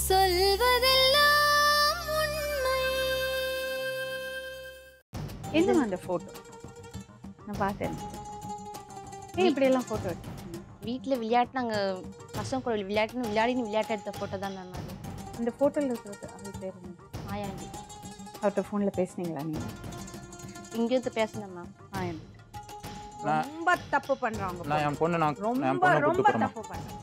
சொல்வதெல்லாம் உண்மை. என்னம்மா அந்த ஃபோட்டோ நான் பார்த்தேன். ஏன் இப்படியெல்லாம் ஃபோட்டோ எடுத்துருக்கீங்க வீட்டில் விளையாட்டு நாங்கள் பசங்க கூட விளையாட்டுன்னு விளையாடின்னு விளையாட்டு எடுத்த ஃபோட்டோ தான் மேம் அது. அந்த ஃபோட்டோவில் இருக்கிறது அவர் பேர் என்ன? மாயாண்டி. அவர்கிட்ட ஃபோனில் பேசுனீங்களா நீங்கள் இங்கேருந்து பேசினேன் மேம் நான்- ரொம்ப தப்பு பண்ணுறாங்க நான் என் பொண்ணு நான் ரொம்ப ரொம்ப தப்பு பண்ணுறாங்க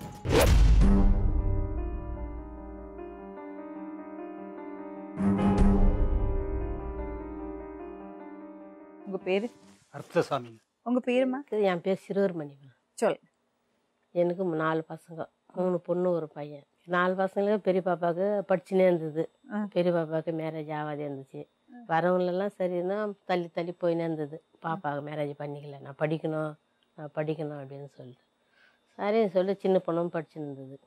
பேரு? அர்த்தசாமி. உங்க பேருமா? என் பேர் சிறுவர்மணிமா சொல் எனக்கு நாலு பசங்க. மூணு பொண்ணு ஒரு பையன். நாலு பசங்களுக்கு பெரிய பாப்பாவுக்கு படிச்சுனே இருந்தது. பெரிய பாப்பாவுக்கு மேரேஜ் ஆகாதே இருந்துச்சு. வரவங்களெல்லாம் சரின்னா தள்ளி தள்ளி போயினே இருந்தது. பாப்பாவுக்கு மேரேஜ் பண்ணிக்கல. நான் படிக்கணும் நான் படிக்கணும் அப்படின்னு சொல்லிட்டு. சரின்னு சொல்லி சின்ன பொண்ணும் படிச்சுன்னு இருந்தது.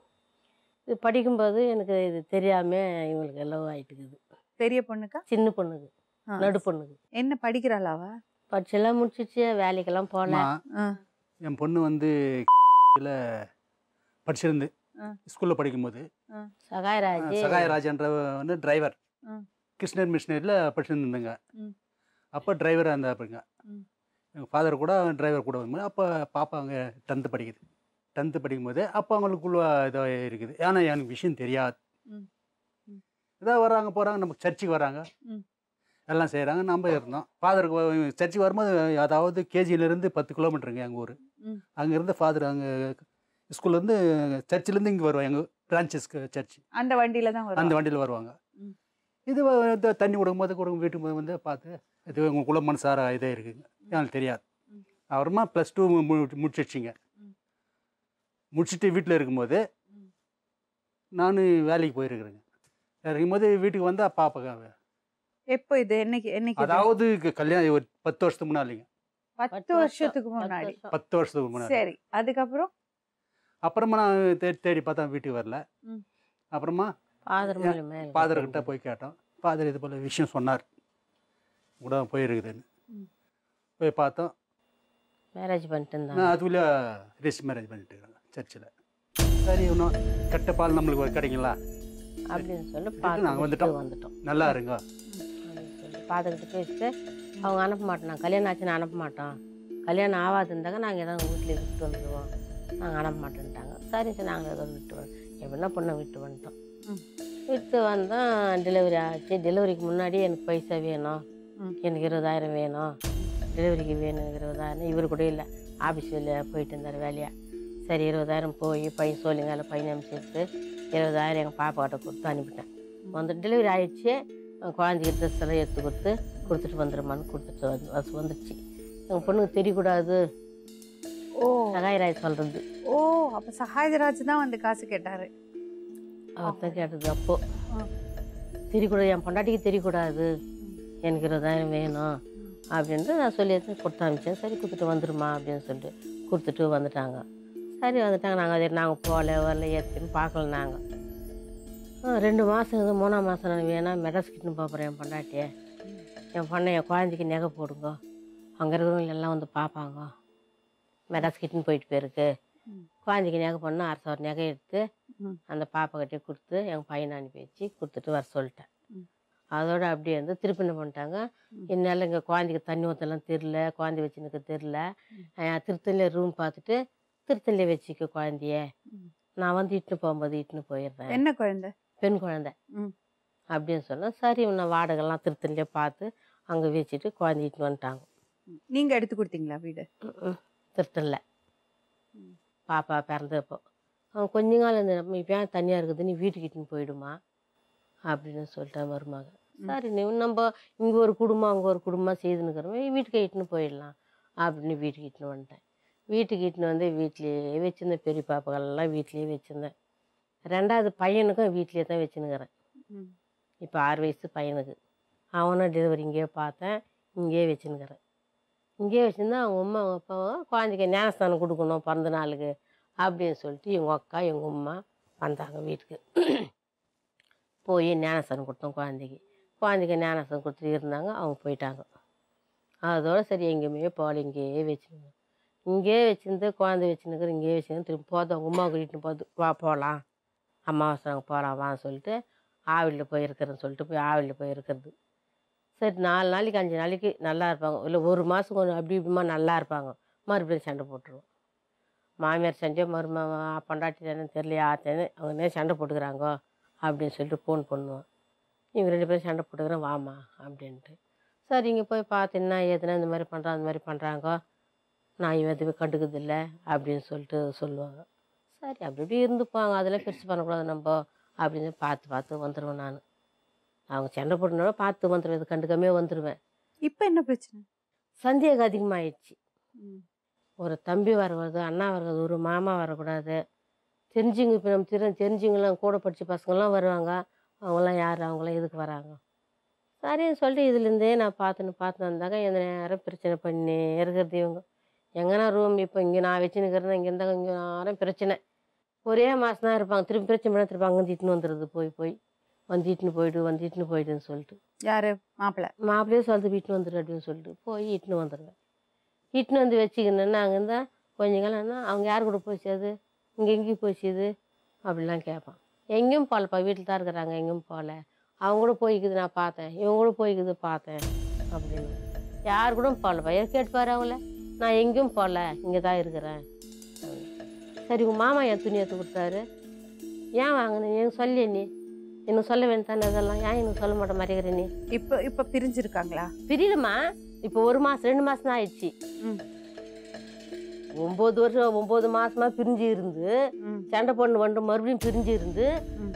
இது படிக்கும்போது எனக்கு இது தெரியாமல் இவங்களுக்கு லவ் ஆகிட்டுக்குது பெரிய பொண்ணுக்கா? சின்ன பொண்ணுக்கு. நடு பொண்ணுக்கு. என்ன படிக்கிறாளாவா படிச்செல்லாம் முடிச்சிச்சு வேலைக்கெல்லாம் போகல ஆ. என் பொண்ணு வந்து இதில் படிச்சிருந்து. ஸ்கூலில் படிக்கும்போது சகாயராஜ் சகாயராஜன்ற வந்து டிரைவர். கிருஷ்ணர் மிஷினரியில் படிச்சிருந்துங்க ம். அப்போ டிரைவராக இருந்தாப்புங்க ம். எங்கள் ஃபாதர் கூட டிரைவர் கூட வரும்போது அப்போ பாப்பா அங்கே டென்த்து படிக்குது டென்த்து படிக்கும்போது அப்போ அவங்களுக்குள்ள இதாக இருக்குது ஏன்னா எனக்கு விஷயம் தெரியாது. இதாக வர்றாங்க போகிறாங்க நமக்கு சர்ச்சுக்கு வராங்க. எல்லாம் செய்கிறாங்க நம்ம இருந்தோம். ஃபாதருக்கு சர்ச்சுக்கு வரும்போது அதாவது கேஜியிலேருந்து பத்து கிலோமீட்டருங்க எங்கள் ஊர். அங்கேருந்து ஃபாதர் அங்கே ஸ்கூல்லேருந்து சர்ச்சிலேருந்து இங்கே வருவாங்க. எங்கள் பிரான்ச்சஸ்க்கு சர்ச் அந்த வண்டியில தான் அந்த வண்டியில் வருவாங்க. இது தண்ணி கொடுக்கும்போது கொடுக்கும் வீட்டுக்கு போய் வந்து பார்த்து இது உங்களுக்குள்ள மனசார இதே இருக்குங்க. எனக்கு தெரியாது. அப்புறமா ப்ளஸ் டூ முடிச்சிடுச்சிங்க. முடிச்சுட்டு வீட்டில் இருக்கும்போது. நான் வேலைக்கு போயிருக்கிறேங்க. இருக்கும்போது வீட்டுக்கு வந்தால் பாப்பா எப்போ இது? என்னைக்கு என்னைக்கு? அதாவது கல்யாணம் ஒரு பத்து வருஷத்துக்கு முன்னாடிங்க. பத்து வருஷத்துக்கு முன்னாடி. பத்து வருஷத்துக்கு முன்னாடி. சரி அதுக்கப்புறம்? அப்புறமா நான் தேடி தேடி பார்த்தா வீட்டுக்கு வரல. அப்புறமா ஃபாதர் ஃபாதர்கிட்ட போய் கேட்டோம். ஃபாதர் இது போல் விஷயம் சொன்னார். கூட போயிருக்குதுன்னு. போய் பார்த்தோம். மேரேஜ் பண்ணிட்டு அதுக்குள்ளே ரிஜிஸ்டர் மேரேஜ் பண்ணிட்டு இருக்கிறேன் சர்ச்சில் சரி இன்னும் கெட்ட பால் நம்மளுக்கு கிடைக்குங்களா? அப்படின்னு சொல்லி நாங்க பார்த்து வந்துட்டோம். வந்துட்டோம். நல்லா இருங்க. பார்த்துக்கிட்டு பேசிட்டு அவங்க அனுப்ப மாட்டோம். கல்யாணம் ஆச்சுன்னு அனுப்ப மாட்டோம். கல்யாணம் ஆகாது இருந்தாங்க நாங்கள் ஏதாவது வீட்டில் விட்டு வந்துடுவோம் நாங்கள் அனுப்ப மாட்டேன்ட்டாங்க. சரி சரி நாங்கள் ஏதோ விட்டு வந்தோம் எப்படின்னா பொண்ணை விட்டு வந்துட்டோம். விட்டு வந்தோம் டெலிவரி ஆச்சு. டெலிவரிக்கு முன்னாடி எனக்கு பைசா வேணும். எனக்கு இருபதாயிரம் வேணும். டெலிவரிக்கு வேணும் இருபதாயிரம். இவர் கூட இல்லை. ஆஃபீஸ் வெளியே போயிட்டு இருந்தார் வேலையாக சரி இருபதாயிரம் போய் பையன் சொல்லுங்க பையன் அனுப்பிச்சிட்டு இருபதாயிரம் எங்கள் பாப்பாட்ட கொடுத்து அனுப்பிட்டேன். வந்து டெலிவரி ஆயிடுச்சு. ட்ரெஸ் எல்லாம் எடுத்து கொடுத்து கொடுத்துட்டு வந்துடுமான்னு கொடுத்துட்டு வந்து வச- வந்துடுச்சு எங்கள் பொண்ணுக்கு தெரியக்கூடாது. ஓ. சகாயராய் சொல்கிறது ஓ அப்ப சகாயராஜ் தான் வந்து காசு கேட்டாரு. அவர் தான் கேட்டது அப்போ. ஆ. தெரியக்கூடாது என் பொண்டாட்டிக்கு தெரியக்கூடாது. எனக்கு இருபதாயிரம் வேணும். அப்படின்ட்டு நான் சொல்லி எடுத்து கொடுத்து அனுப்பிச்சேன். சரி கொடுத்துட்டு வந்துருமா அப்படின்னு சொல்லிட்டு கொடுத்துட்டு வந்துட்டாங்க. சரி வந்துட்டாங்க. நாங்கள் அதே நாங்கள் போகல வரல ஏற்றுன்னு பார்க்கல நாங்கள் ரெண்டு மாதம் மூணாம் மாதம் நான் வேணாம் மெட்ராஸ் கிட்டுன்னு போகிறேன் என் பொண்டாட்டியை என் பொண்ணை என் குழந்தைக்கு நகை போடுங்க அங்கே இருக்கிறவங்க எல்லாம் வந்து பார்ப்பாங்க மெட்ராஸ் கிட்டுன்னு போயிட்டு போயிருக்கு. குழந்தைக்கு நகை பண்ணு அரசு ஒரு நகை எடுத்து. அந்த பாப்பாக்கிட்டே கொடுத்து எங்கள் பையனை அனுப்பி வச்சு கொடுத்துட்டு வர சொல்லிட்டேன். அதோட அப்படியே வந்து திருப்பி என்ன பண்ணிட்டாங்க. என்னால் இங்கே குழந்தைக்கு தண்ணி ஊற்றலாம் தெரில குழந்தை வச்சுனுக்கு தெரில திருத்தணியில் ரூம் பார்த்துட்டு திருத்தணியில் வச்சுக்க குழந்தைய. நான் வந்து இட்டுன்னு போகும்போது இட்டுன்னு போயிடுறேன் என்ன குழந்தை பெண் குழந்தை. அப்படின்னு சொன்னேன் சரி நான் வாடகைலாம் திருத்தணிலே பார்த்து அங்கே வச்சுட்டு குழந்தை இட்டுன்னு வந்துட்டாங்க. நீங்க எடுத்து கொடுத்தீங்களா வீடு? திருத்தணில். பாப்பா பிறந்தப்போ. அவன் கொஞ்ச காலம் இந்த இப்போ ஏன் தனியாக இருக்குது? நீ வீட்டுக்கு இட்டுன்னு போயிடுமா? அப்படின்னு சொல்லிட்டேன் மருமக. சரி நீ நம்ம இங்கே ஒரு குடும்பம் அங்கே ஒரு குடும்பம் செய்துன்னுக்கிறோமே. வீட்டுக்கு இட்டுன்னு போயிடலாம். அப்படின்னு வீட்டுக்கு இட்டுன்னு வந்துட்டேன். வீட்டுக்கு இட்டுன்னு வந்து வீட்லேயே வச்சுருந்தேன் பெரிய பாப்பாக்கள்லாம் வீட்லேயே வச்சுருந்தேன். ரெண்டாவது பையனுக்கும் வீட்லேயே தான் வச்சுன்னுக்கிறேன். ம். இப்போ ஆறு வயசு பையனுக்கு. அவனும் டெலிவரி இங்கேயே பார்த்தேன் இங்கேயே வச்சுன்னுக்கிறேன். இங்கேயே வச்சுருந்தா அவங்க அம்மா அவங்க அப்பாவும் குழந்தைக்கு ஞானஸ்தானம் கொடுக்கணும் பிறந்த நாளுக்கு அப்படின்னு சொல்லிட்டு எங்கள் அக்கா எங்கள் அம்மா வந்தாங்க வீட்டுக்கு. போய் ஞானஸ்தானம் கொடுத்தோம் குழந்தைக்கு. குழந்தைக்கு ஞானஸ்தானம் கொடுத்துட்டு இருந்தாங்க அவங்க போயிட்டாங்க. அதோட சரி எங்கேயுமே போகல இங்கேயே வச்சுருந்தோம். இங்கேயே வச்சுருந்து குழந்தை வச்சுருந்துக்கிற இங்கேயே வச்சுருந்து திரும்பி போதும். அவங்க அம்மா கூட்டிகிட்டு போது வா போகலாம். அமாவாசை நாங்கள் போகலாம் வான்னு சொல்லிட்டு ஆவிலில் போயிருக்கிறேன்னு சொல்லிட்டு போய் ஆவிலில் போயிருக்கிறது. சரி நாலு நாளைக்கு அஞ்சு நாளைக்கு நல்லா இருப்பாங்க. இல்லை ஒரு மாதம் கொஞ்சம் அப்படி இப்படிமா நல்லா இருப்பாங்க. மறுபடியும் சண்டை போட்டுருவோம். மாமியார் செஞ்ச மருமா பொண்டாட்டி தானே தெரியலையா ஆத்தேன்னு அவங்க நேரம் சண்டை போட்டுக்கிறாங்க அப்படின்னு சொல்லிட்டு ஃபோன் பண்ணுவோம். இவங்க ரெண்டு பேரும் சண்டை போட்டுக்கிறேன் வாமா அப்படின்ட்டு. சரி இங்கே போய் பார்த்தீங்கன்னா எதுனா இந்த மாதிரி பண்ணுறான் அந்த மாதிரி பண்ணுறாங்க நான் இவன் எதுவுமே கண்டுக்குதில்ல அப்படின்னு சொல்லிட்டு சொல்லுவாங்க. சரி அப்படி இப்படி இருந்துப்பாங்க. அதெல்லாம் பெருசு பண்ணக்கூடாது நம்ம அப்படின்னு பார்த்து பார்த்து வந்துடுவேன் நான். அவங்க சண்டை போட்டுனால பார்த்து வந்துடுவேன் இது கண்டுக்காமே வந்துடுவேன் இப்ப என்ன பிரச்சனை? சந்தேகம் அதிகமாகிடுச்சு. ஒரு தம்பி வரக்கூடாது அண்ணா வரக்கூடாது ஒரு மாமா வரக்கூடாது. தெரிஞ்சுங்க இப்போ நம்ம திரு தெரிஞ்சுங்களாம் கூட படித்த பசங்களாம் வருவாங்க. அவங்களாம் யார்? அவங்களாம் எதுக்கு வராங்க? சரின்னு சொல்லிட்டு இதுலேருந்தே நான் பார்த்துன்னு பார்த்து வந்தாங்க. எந்த நேரம் பிரச்சனை பண்ணி இருக்கிறது இவங்க. எங்கன்னா ரூம் இப்போ இங்கே நான் வச்சுன்னுக்கிறேன் இங்கே இருந்தாங்க இங்கே நேரம் பிரச்சனை. ஒரே மாதம் தான் இருப்பாங்க. திருப்பி பிரச்சனை பண்ண திருப்பி அங்கே இட்டுன்னு வந்துடுது போய் போய். வந்து இட்டுன்னு போயிடு வந்து இட்டுன்னு போயிடுன்னு சொல்லிட்டு. யாரு? மாப்பிள்ள மாப்பிள்ளையே சொல்லிட்டு வீட்டுன்னு வந்துடு அப்படின்னு சொல்லிட்டு போய் இட்டுன்னு வந்துடுவேன் இட்டுன்னு வந்து வச்சுக்கணுன்னா அங்கே இருந்தால் கொஞ்ச காலம்னா அவங்க யார் கூட போய் சேது இங்கே எங்கேயும் போய் சேது அப்படிலாம் கேட்பான். எங்கேயும் போகலப்பா வீட்டில் தான் இருக்கிறாங்க. எங்கேயும் போகல. அவங்க கூட போய்க்குது நான் பார்த்தேன். இவங்க கூட போய்க்குது பார்த்தேன். அப்படின்னு. யார் கூட போகலப்பா எது கேட்டுப்பாரு அவங்கள. நான் எங்கேயும் போகல இங்கே தான் இருக்கிறேன். சரி உங்கள் மாமா என் துணி எடுத்து கொடுத்தாரு. ஏன் வாங்கினேன் எனக்கு சொல்லி நீ. எனக்கு சொல்ல வேண்டாம் இதெல்லாம்? ஏன் எனக்கு சொல்ல மாட்டேன் மறைக்கிற நீ? இப்ப இப்ப பிரிஞ்சிருக்காங்களா? பிரியலம்மா. இப்போ ஒரு மாதம் ரெண்டு மாதம் தான் ஆயிடுச்சு. ஒம்பது வருஷம் ஒம்பது மாசமா பிரிஞ்சு இருந்து. சண்டை பொண்ணு வந்து மறுபடியும் பிரிஞ்சு இருந்து.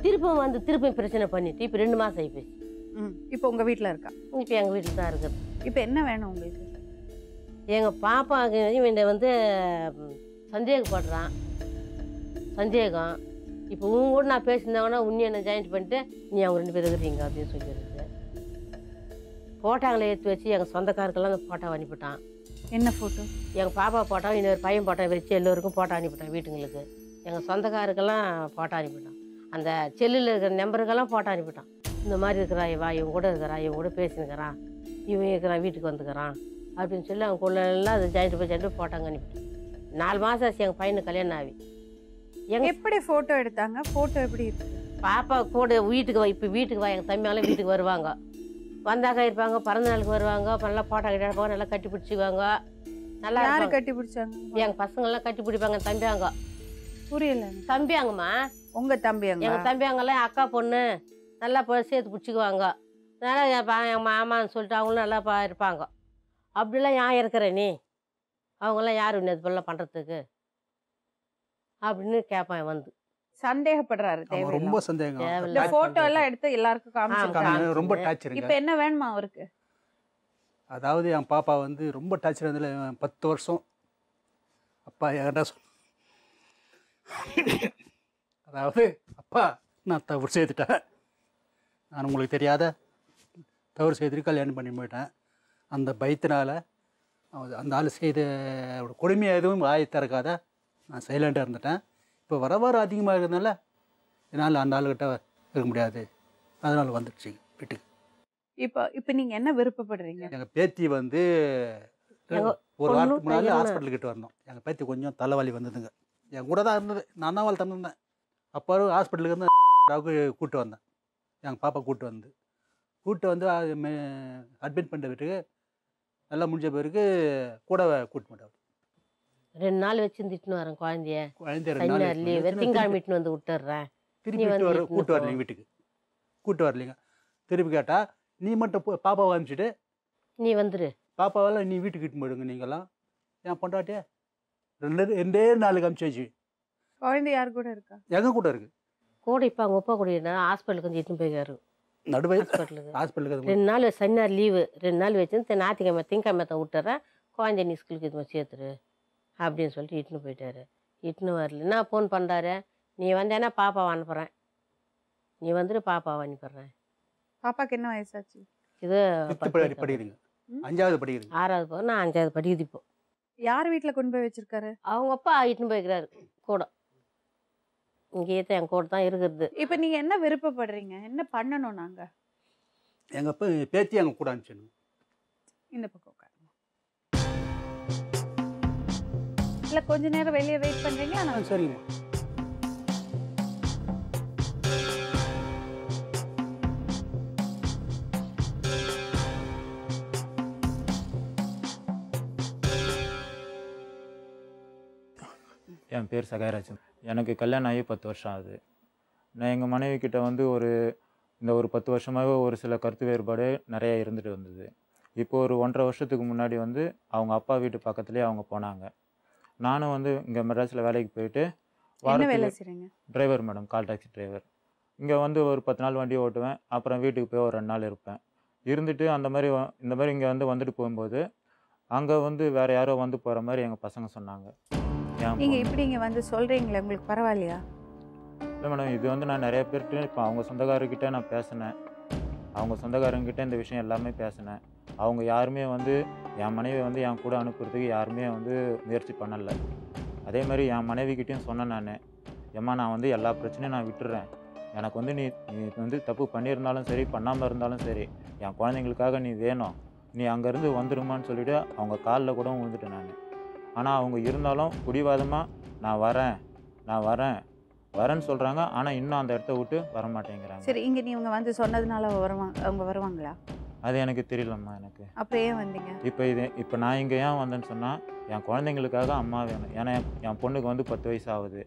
திருப்பியும் வந்து திருப்பியும் பிரச்சனை பண்ணிட்டு இப்போ ரெண்டு மாதம் ம். இப்ப உங்க வீட்ல இருக்கா? இப்போ எங்கள் வீட்டில் தான் இருக்குது இப்ப என்ன வேணும் உங்களுக்கு? எங்கள் பாப்பாவுக்கு இவன் வந்து சந்தேகப்படுறான் சந்தேகம் இப்போ உங்க கூட நான் பேசியிருந்தாங்கன்னா உன்னை என்ன ஜாயின்ட் பண்ணிட்டு நீ அவங்க ரெண்டு பேரும் இருக்கிறீங்க அப்படின்னு சொல்லிடுறது போட்டாங்களை எடுத்து வச்சு எங்கள் சொந்தக்காரருக்கெல்லாம் அந்த போட்டோ அனுப்பிட்டான் என்ன போட்டோ எங்கள் பாப்பா போட்டோ இன்னொரு பையன் போட்டோ வச்சு எல்லோருக்கும் போட்டோ அனுப்பிட்டான் வீட்டுங்களுக்கு. எங்கள் சொந்தக்காருக்கெல்லாம் போட்டோ அனுப்பிட்டான் அந்த செல்லில் இருக்கிற நம்பருக்கெல்லாம் போட்டோ அனுப்பிட்டான் இந்த மாதிரி இருக்கிறா இவா இவன் கூட இருக்கிறா இவன் கூட பேசினுக்கிறான். இவன் இருக்கிறான் வீட்டுக்கு வந்துக்கிறான். அப்படின்னு சொல்லி அவங்க கூட எல்லாம் அது ஜாயிண்ட் போய் ஜாயிண்ட் போட்டாங்க அனுப்பிட்டான் நாலு மாதம் ஆச்சு எங்கள் பையனுக்கு கல்யாணம் ஆகி. எங்கள் எப்படி போட்டோ எடுத்தாங்க? போட்டோ எப்படி பாப்பா கூட வீட்டுக்கு வா இப்போ வீட்டுக்கு வா எங்கள் தம்பியாலும் வீட்டுக்கு வருவாங்க. வந்தாக்கா இருப்பாங்க பிறந்த நாளுக்கு வருவாங்க அப்ப நல்லா போட்டோ கிட்ட நல்லா கட்டி பிடிச்சிக்குவாங்க. நல்லா யாரு இருப்பாங்க. கட்டி பிடிச்சாங்க? எங்கள் பசங்கள்லாம் கட்டி பிடிப்பாங்க தம்பியாங்க புரியல. தம்பியாங்கம்மா? உங்க தம்பி எங்கள் தம்பியாங்கெல்லாம் அக்கா பொண்ணு. நல்லா சேர்த்து பிடிச்சிக்குவாங்க. நல்லா என் மாமான்னு சொல்லிட்டு அவங்களும் நல்லா பா இருப்பாங்க. அப்படிலாம் ஏன் இருக்கிற நீ அவங்களாம் யார் இன்னும் இது போலாம் பண்ணுறதுக்கு அப்படின்னு கேட்பான் வந்து சந்தேகப்படுறாரு. ரொம்ப சந்தேகம். இந்த போட்டோ எல்லாம். எடுத்து எல்லாருக்கும் காமிச்சிருக்காங்க. ரொம்ப. டார்ச்சருங்க இப்ப என்ன வேணுமா அவருக்கு அதாவது என் பாப்பா வந்து ரொம்ப டார்ச்சர் இருந்ததில் பத்து வருஷம் அப்பா என்கிட்ட சொல் அதாவது அப்பா நான் தவறு செய்துட்டேன் நான் உங்களுக்கு தெரியாத தவறு செய்துட்டு கல்யாணம் பண்ணி போயிட்டேன் அந்த பயத்தினால அந்த ஆள் செய்த ஒரு கொடுமையை எதுவும் வாயை திறக்காத நான் சைலண்டாக இருந்துட்டேன். இப்போ வர வர அதிகமாக இருக்கிறதுனால என்னால் அந்த ஆளுகிட்ட இருக்க முடியாது. அதனால் வந்துடுச்சு வீட்டுக்கு. இப்ப இப்ப நீங்க என்ன விருப்பப்படுறீங்க? எங்கள் பேத்தி வந்து ஒரு வாரத்துக்கு முன்னாடி பையனு. ஹாஸ்பிட்டல் கிட்ட வரணும் எங்கள் பேத்தி கொஞ்சம் தலைவலி வந்ததுங்க. என் கூட தான் இருந்தது. நான் தான் வளர்த்து இருந்தேன். அப்போ ஹாஸ்பிட்டலுக்கு ராவுக்கு கூப்பிட்டு வந்தேன். எங்கள் பாப்பா கூப்பிட்டு வந்து. கூப்பிட்டு வந்து அட்மிட் பண்ணிட்ட வீட்டுக்கு நல்லா முடிஞ்ச பிறகு கூட கூப்பிட்டு மாட்டார் ரெண்டு நாள் வச்சு திட்டுன்னு வரேன் குழந்தைய. குழந்தை ரெண்டு சனி நாள் நாள் லீவ். வச்சுன்னு திங்காம இட்டுன்னு வந்து விட்டுடுறேன். திருப்பி வர போ. வரலைங்க வீட்டுக்கு. கூப்பிட்டு வரலைங்க. திருப்பி கேட்டால் நீ மட்டும் போ- பாப்பாவை அனுப்பிச்சிட்டு நீ வந்துரு. பாப்பாவெல்லாம் நீ வீட்டுக்கு இட்டு போயிடுங்க நீங்களாம் என் பொண்டாட்டியே ரெண்டு ரெண்டே நாளுக்கு அனுப்பிச்சாச்சு குழந்தை யார் கூட இருக்கா? எங்க கூட இருக்கு? கூட இப்போ அவங்க அப்பா கூட ஹாஸ்பிட்டலுக்கு வந்து இட்டுன்னு போய்க்காரு நடுவே ஹாஸ்பிட்டலுக்கு ரெண்டு நாள் சனி நாள் லீவு ரெண்டு நாள் வச்சு ஞாயிற்றுக்கிழமை திங்கக்கிழமை விட்டுறேன். குழந்தை நீ ஸ்கூலுக்கு இது மாதிரி சேர்த்துரு அப்படின்னு சொல்லிட்டு இட்டுன்னு போயிட்டாரு. இட்டுன்னு வரல. நான் ஃபோன் பண்ணுறாரு நீ வந்தேன்னா பாப்பாவை அனுப்புகிறேன் நீ வந்துட்டு பாப்பாவை அனுப்பிடுறேன். பாப்பாக்கு என்ன வயசாச்சு? இது ஃபிஃப்த் படி பத்து படிக்குதுங்க ம். அஞ்சாவது படிக்குதுங்க ஆறாவது போக நான் அஞ்சாவது படிக்குது இப்போ. யார் வீட்ல கொண்டு போய் வச்சிருக்காரு? அவங்க அப்பா இட்டுன்னு போய்க்கிறாரு கூட. இங்கேயே தான் என் கூட தான் இருக்கிறது இப்போ நீங்கள் என்ன விருப்பப்படுறீங்க? என்ன பண்ணணும் நாங்கள் எங்கள் அப்போ பேத்தி எங்கள் கூட அனுப்பிச்சணும் இந்த பக்கம் உட்காருங்க. இல்லை கொஞ்ச நேரம் வெளியே வெயிட் பண்ணுறீங்களா நான் சரிங்க என் பேர் சகாயராஜன் எனக்கு கல்யாணம் ஆகி பத்து வருஷம் ஆகுது. நான் எங்கள் மனைவி கிட்ட வந்து ஒரு இந்த ஒரு பத்து வருஷமாகவே ஒரு சில கருத்து வேறுபாடு நிறைய இருந்துட்டு வந்தது. இப்போ ஒரு ஒன்றரை வருஷத்துக்கு முன்னாடி வந்து அவங்க அப்பா வீட்டு பக்கத்துலேயே அவங்க போனாங்க. நானும் வந்து இங்கே மெட்ராஸில் வேலைக்கு போயிட்டு வாரத்துக்கு driver madam call taxi driver. இங்கே வந்து ஒரு பத்து நாள் வண்டி ஓட்டுவேன் அப்புறம் வீட்டுக்கு போய் ஒரு ரெண்டு நாள் இருப்பேன். இருந்துட்டு அந்த மாதிரி இந்த மாதிரி இங்கே வந்து வந்துட்டு போகும்போது அங்கே வந்து வேறு யாரோ வந்து போகிற மாதிரி எங்கள் பசங்க சொன்னாங்க. என் நீங்க பொண்ணு- இப்படி இங்க வந்து சொல்றீங்களே உங்களுக்கு பரவாயில்லையா? இல்லை மேடம் இது வந்து நான் நிறைய பேர்கிட்ட இப்போ அவங்க சொந்தக்காரர்கிட்ட நான் பேசினேன். அவங்க சொந்தக்காரங்கிட்ட இந்த விஷயம் எல்லாமே பேசினேன். அவங்க யாருமே வந்து என் மனைவி வந்து என் கூட அனுப்புறதுக்கு யாருமே வந்து முயற்சி பண்ணலை. அதே மாதிரி என் மனைவிக்கிட்டேயும் சொன்னேன் நான். ஏம்மா நான் வந்து எல்லா பிரச்சனையும் நான் விட்டுறேன். எனக்கு வந்து நீ நீ வந்து தப்பு பண்ணியிருந்தாலும் சரி பண்ணாமல் இருந்தாலும் சரி என் குழந்தைங்களுக்காக நீ வேணும். நீ அங்கேருந்து வந்துடுமான்னு சொல்லிட்டு அவங்க காலில் கூட விழுந்துட்டேன் நான். ஆனால் அவங்க இருந்தாலும் பிடிவாதமாக நான் வரேன் நான் வரேன் வரேன்னு சொல்கிறாங்க ஆனால் இன்னும் அந்த இடத்த விட்டு வர மாட்டேங்கிறாங்க. சரி இங்க நீங்க வந்து சொன்னதுனால வருவாங்க அவங்க வருவாங்களா? அது எனக்கு தெரியலம்மா எனக்கு. அப்புறம் ஏன் வந்தீங்க? இப்போ இது இப்போ நான் இங்கே ஏன் வந்தேன்னு சொன்னால் என் குழந்தைங்களுக்காக அம்மா வேணும். ஏன்னா என் பொண்ணுக்கு வந்து பத்து வயசு ஆகுது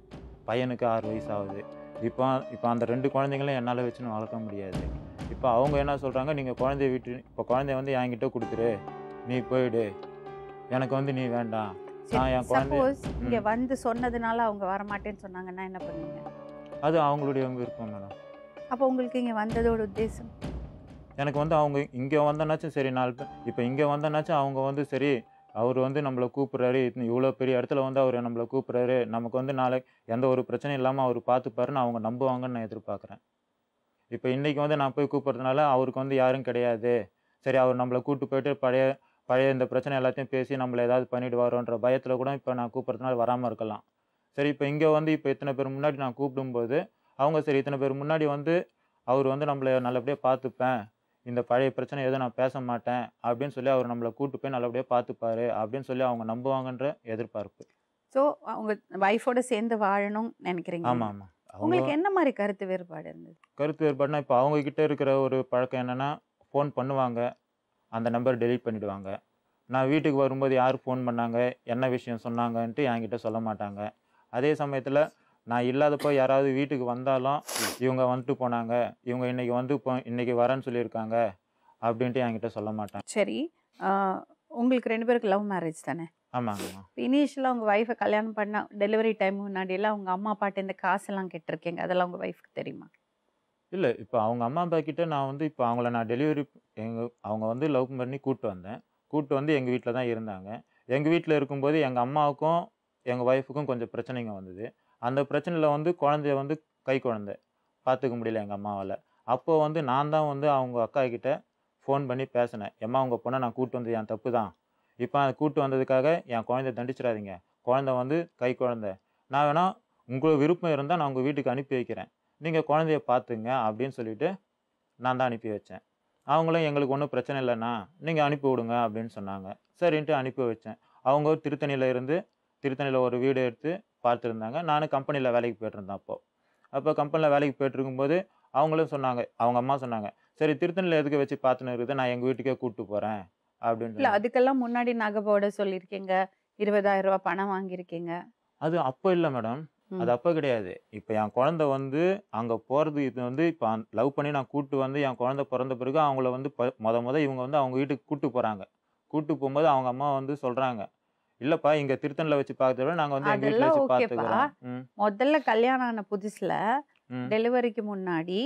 பையனுக்கு ஆறு வயசு ஆகுது இப்போ இப்போ அந்த ரெண்டு குழந்தைங்களும் என்னால் வச்சுன்னு வளர்க்க முடியாது. இப்போ அவங்க என்ன சொல்கிறாங்க நீங்கள் குழந்தைய விட்டு இப்போ குழந்தைய வந்து என்கிட்ட கொடுத்துரு. நீ போயிடு. எனக்கு வந்து நீ வேண்டாம். சப்போஸ் இங்க. வந்து சொன்னதுனால அவங்க வர மாட்டேன்னு சொன்னாங்கன்னா என்ன பண்ணுவீங்க அது அவங்களுடைய விருப்பம் மேடம். அப்போ உங்களுக்கு இங்க வந்ததோட உத்தேசம்? எனக்கு வந்து அவங்க இங்கே வந்தனாச்சும் சரி நாலு பேர் இப்போ இங்கே வந்தனாச்சும் அவங்க வந்து சரி அவர் வந்து நம்மளை கூப்பிட்றாரு இவ்வளோ பெரிய இடத்துல வந்து அவர் நம்மளை கூப்பிட்றாரு நமக்கு வந்து நாளை எந்த ஒரு பிரச்சனையும் இல்லாமல் அவர் பார்த்துப்பாருன்னு அவங்க நம்புவாங்கன்னு நான் எதிர்பார்க்குறேன். இப்போ இன்றைக்கி வந்து நான் போய் கூப்பிட்றதுனால அவருக்கு வந்து யாரும் கிடையாது. சரி அவர் நம்மளை கூப்பிட்டு போயிட்டு பழைய பழைய இந்த பிரச்சனை எல்லாத்தையும் பேசி நம்மளை ஏதாவது பண்ணிடுவாரோன்ற பயத்தில் கூட இப்போ நான் கூப்பிட்றதுனால வராமல் இருக்கலாம். சரி இப்போ இங்கே வந்து இப்போ இத்தனை பேர் முன்னாடி நான் கூப்பிடும்போது அவங்க சரி இத்தனை பேர் முன்னாடி வந்து அவர் வந்து நம்மளை நல்லபடியாக பார்த்துப்பேன் இந்த பழைய பிரச்சனை எதுவும் நான் பேச மாட்டேன் அப்படின்னு சொல்லி அவர் நம்மளை கூட்டு போய் நல்லபடியாக பார்த்துப்பாரு அப்படின்னு சொல்லி அவங்க நம்புவாங்கன்ற எதிர்பார்ப்பு. ஸோ அவங்க ஒய்ஃபோட சேர்ந்து வாழணும் நினைக்கிறீங்க ஆமாம் ஆமாம் உங்களுக்கு என்ன மாதிரி கருத்து வேறுபாடு இருந்தது? கருத்து வேறுபாடுனா இப்போ அவங்க கிட்ட இருக்கிற ஒரு பழக்கம் என்னென்னா ஃபோன் பண்ணுவாங்க. அந்த நம்பர் டெலீட் பண்ணிடுவாங்க. நான் வீட்டுக்கு வரும்போது யார் ஃபோன் பண்ணாங்க என்ன விஷயம் சொன்னாங்கன்ட்டு என்கிட்ட சொல்ல மாட்டாங்க. அதே சமயத்தில் நான் இல்லாதப்போ யாராவது வீட்டுக்கு வந்தாலும் இவங்க வந்துட்டு போனாங்க இவங்க இன்னைக்கு வந்து இப்போ இன்னைக்கு வரேன்னு சொல்லியிருக்காங்க அப்படின்ட்டு என்கிட்ட சொல்ல மாட்டாங்க. சரி உங்களுக்கு ரெண்டு பேருக்கு லவ் மேரேஜ் தானே? ஆமாங்கம்மா. இனிஷியலாக உங்கள் ஒய்ஃபை கல்யாணம் பண்ண டெலிவரி டைம் முன்னாடியெல்லாம் உங்கள் அம்மா அப்பாட்ட இந்த காசெல்லாம் கேட்டிருக்கீங்க அதெல்லாம் உங்கள் ஒய்ஃப்க்கு தெரியுமா? இல்லை இப்போ அவங்க அம்மா அப்பா கிட்டே நான் வந்து இப்போ அவங்கள நான் டெலிவரி எங்கள் அவங்க வந்து லவ் பண்ணி கூப்பிட்டு வந்தேன். கூப்பிட்டு வந்து எங்கள் வீட்டில் தான் இருந்தாங்க. எங்கள் வீட்டில் இருக்கும்போது எங்கள் அம்மாவுக்கும் எங்கள் ஒய்ஃபுக்கும் கொஞ்சம் பிரச்சனைங்க வந்தது. அந்த பிரச்சனையில் வந்து குழந்தைய வந்து கை குழந்தை. பார்த்துக்க முடியல எங்கள் அம்மாவால். அப்போது வந்து நான் தான் வந்து அவங்க அக்கா கிட்ட ஃபோன் பண்ணி பேசினேன். எம்மா உங்கள் பொண்ணை நான் கூப்பிட்டு வந்தது என் தப்பு தான். இப்போ அதை கூப்பிட்டு வந்ததுக்காக என் குழந்தைய தண்டிச்சிடாதீங்க. குழந்தை வந்து கை குழந்த. நான் வேணால் உங்களுக்கு விருப்பம் இருந்தால் நான் உங்கள் வீட்டுக்கு அனுப்பி வைக்கிறேன். நீங்கள் குழந்தைய பார்த்துங்க அப்படின்னு சொல்லிட்டு நான் தான் அனுப்பி வச்சேன். அவங்களும் எங்களுக்கு ஒன்றும் பிரச்சனை இல்லைண்ணா நீங்கள் அனுப்பி விடுங்க அப்படின்னு சொன்னாங்க. சரின்ட்டு அனுப்பி வச்சேன். அவங்க திருத்தணியில் இருந்து திருத்தணியில் ஒரு வீடு எடுத்து பார்த்துருந்தாங்க. நானும் கம்பெனியில் வேலைக்கு போயிட்டு இருந்தேன் அப்போது அப்போ கம்பெனியில் வேலைக்கு போயிட்டு இருக்கும்போது அவங்களும் சொன்னாங்க அவங்க அம்மா சொன்னாங்க சரி திருத்தணியில் எதுக்கு வச்சு பார்த்துன்னு இருக்குது? நான் எங்கள் வீட்டுக்கே கூப்பிட்டு போகிறேன் அப்படின்னு இல்லை அதுக்கெல்லாம் முன்னாடி நகை போட சொல்லியிருக்கீங்க. இருபதாயிரம் ரூபாய் பணம் வாங்கியிருக்கீங்க. அது அப்போ இல்லை மேடம். அது அப்போ கிடையாது. இப்போ என் குழந்தை வந்து அங்கே போகிறது இது வந்து இப்போ லவ் பண்ணி நான் கூட்டு வந்து என் குழந்தை பிறந்த பிறகு அவங்கள வந்து மொத முத இவங்க வந்து அவங்க வீட்டுக்கு கூட்டு போகிறாங்க கூட்டு போகும்போது அவங்க அம்மா வந்து சொல்கிறாங்க இல்லைப்பா இங்கே திருத்தணியில் வச்சு பார்க்கறத விட நாங்கள் வந்து எங்கள் வீட்டில் வச்சு ஓகேப்பா. பார்த்துக்கிறோம். ம். முதல்ல கல்யாணம் ஆன புதுசுல டெலிவரிக்கு முன்னாடி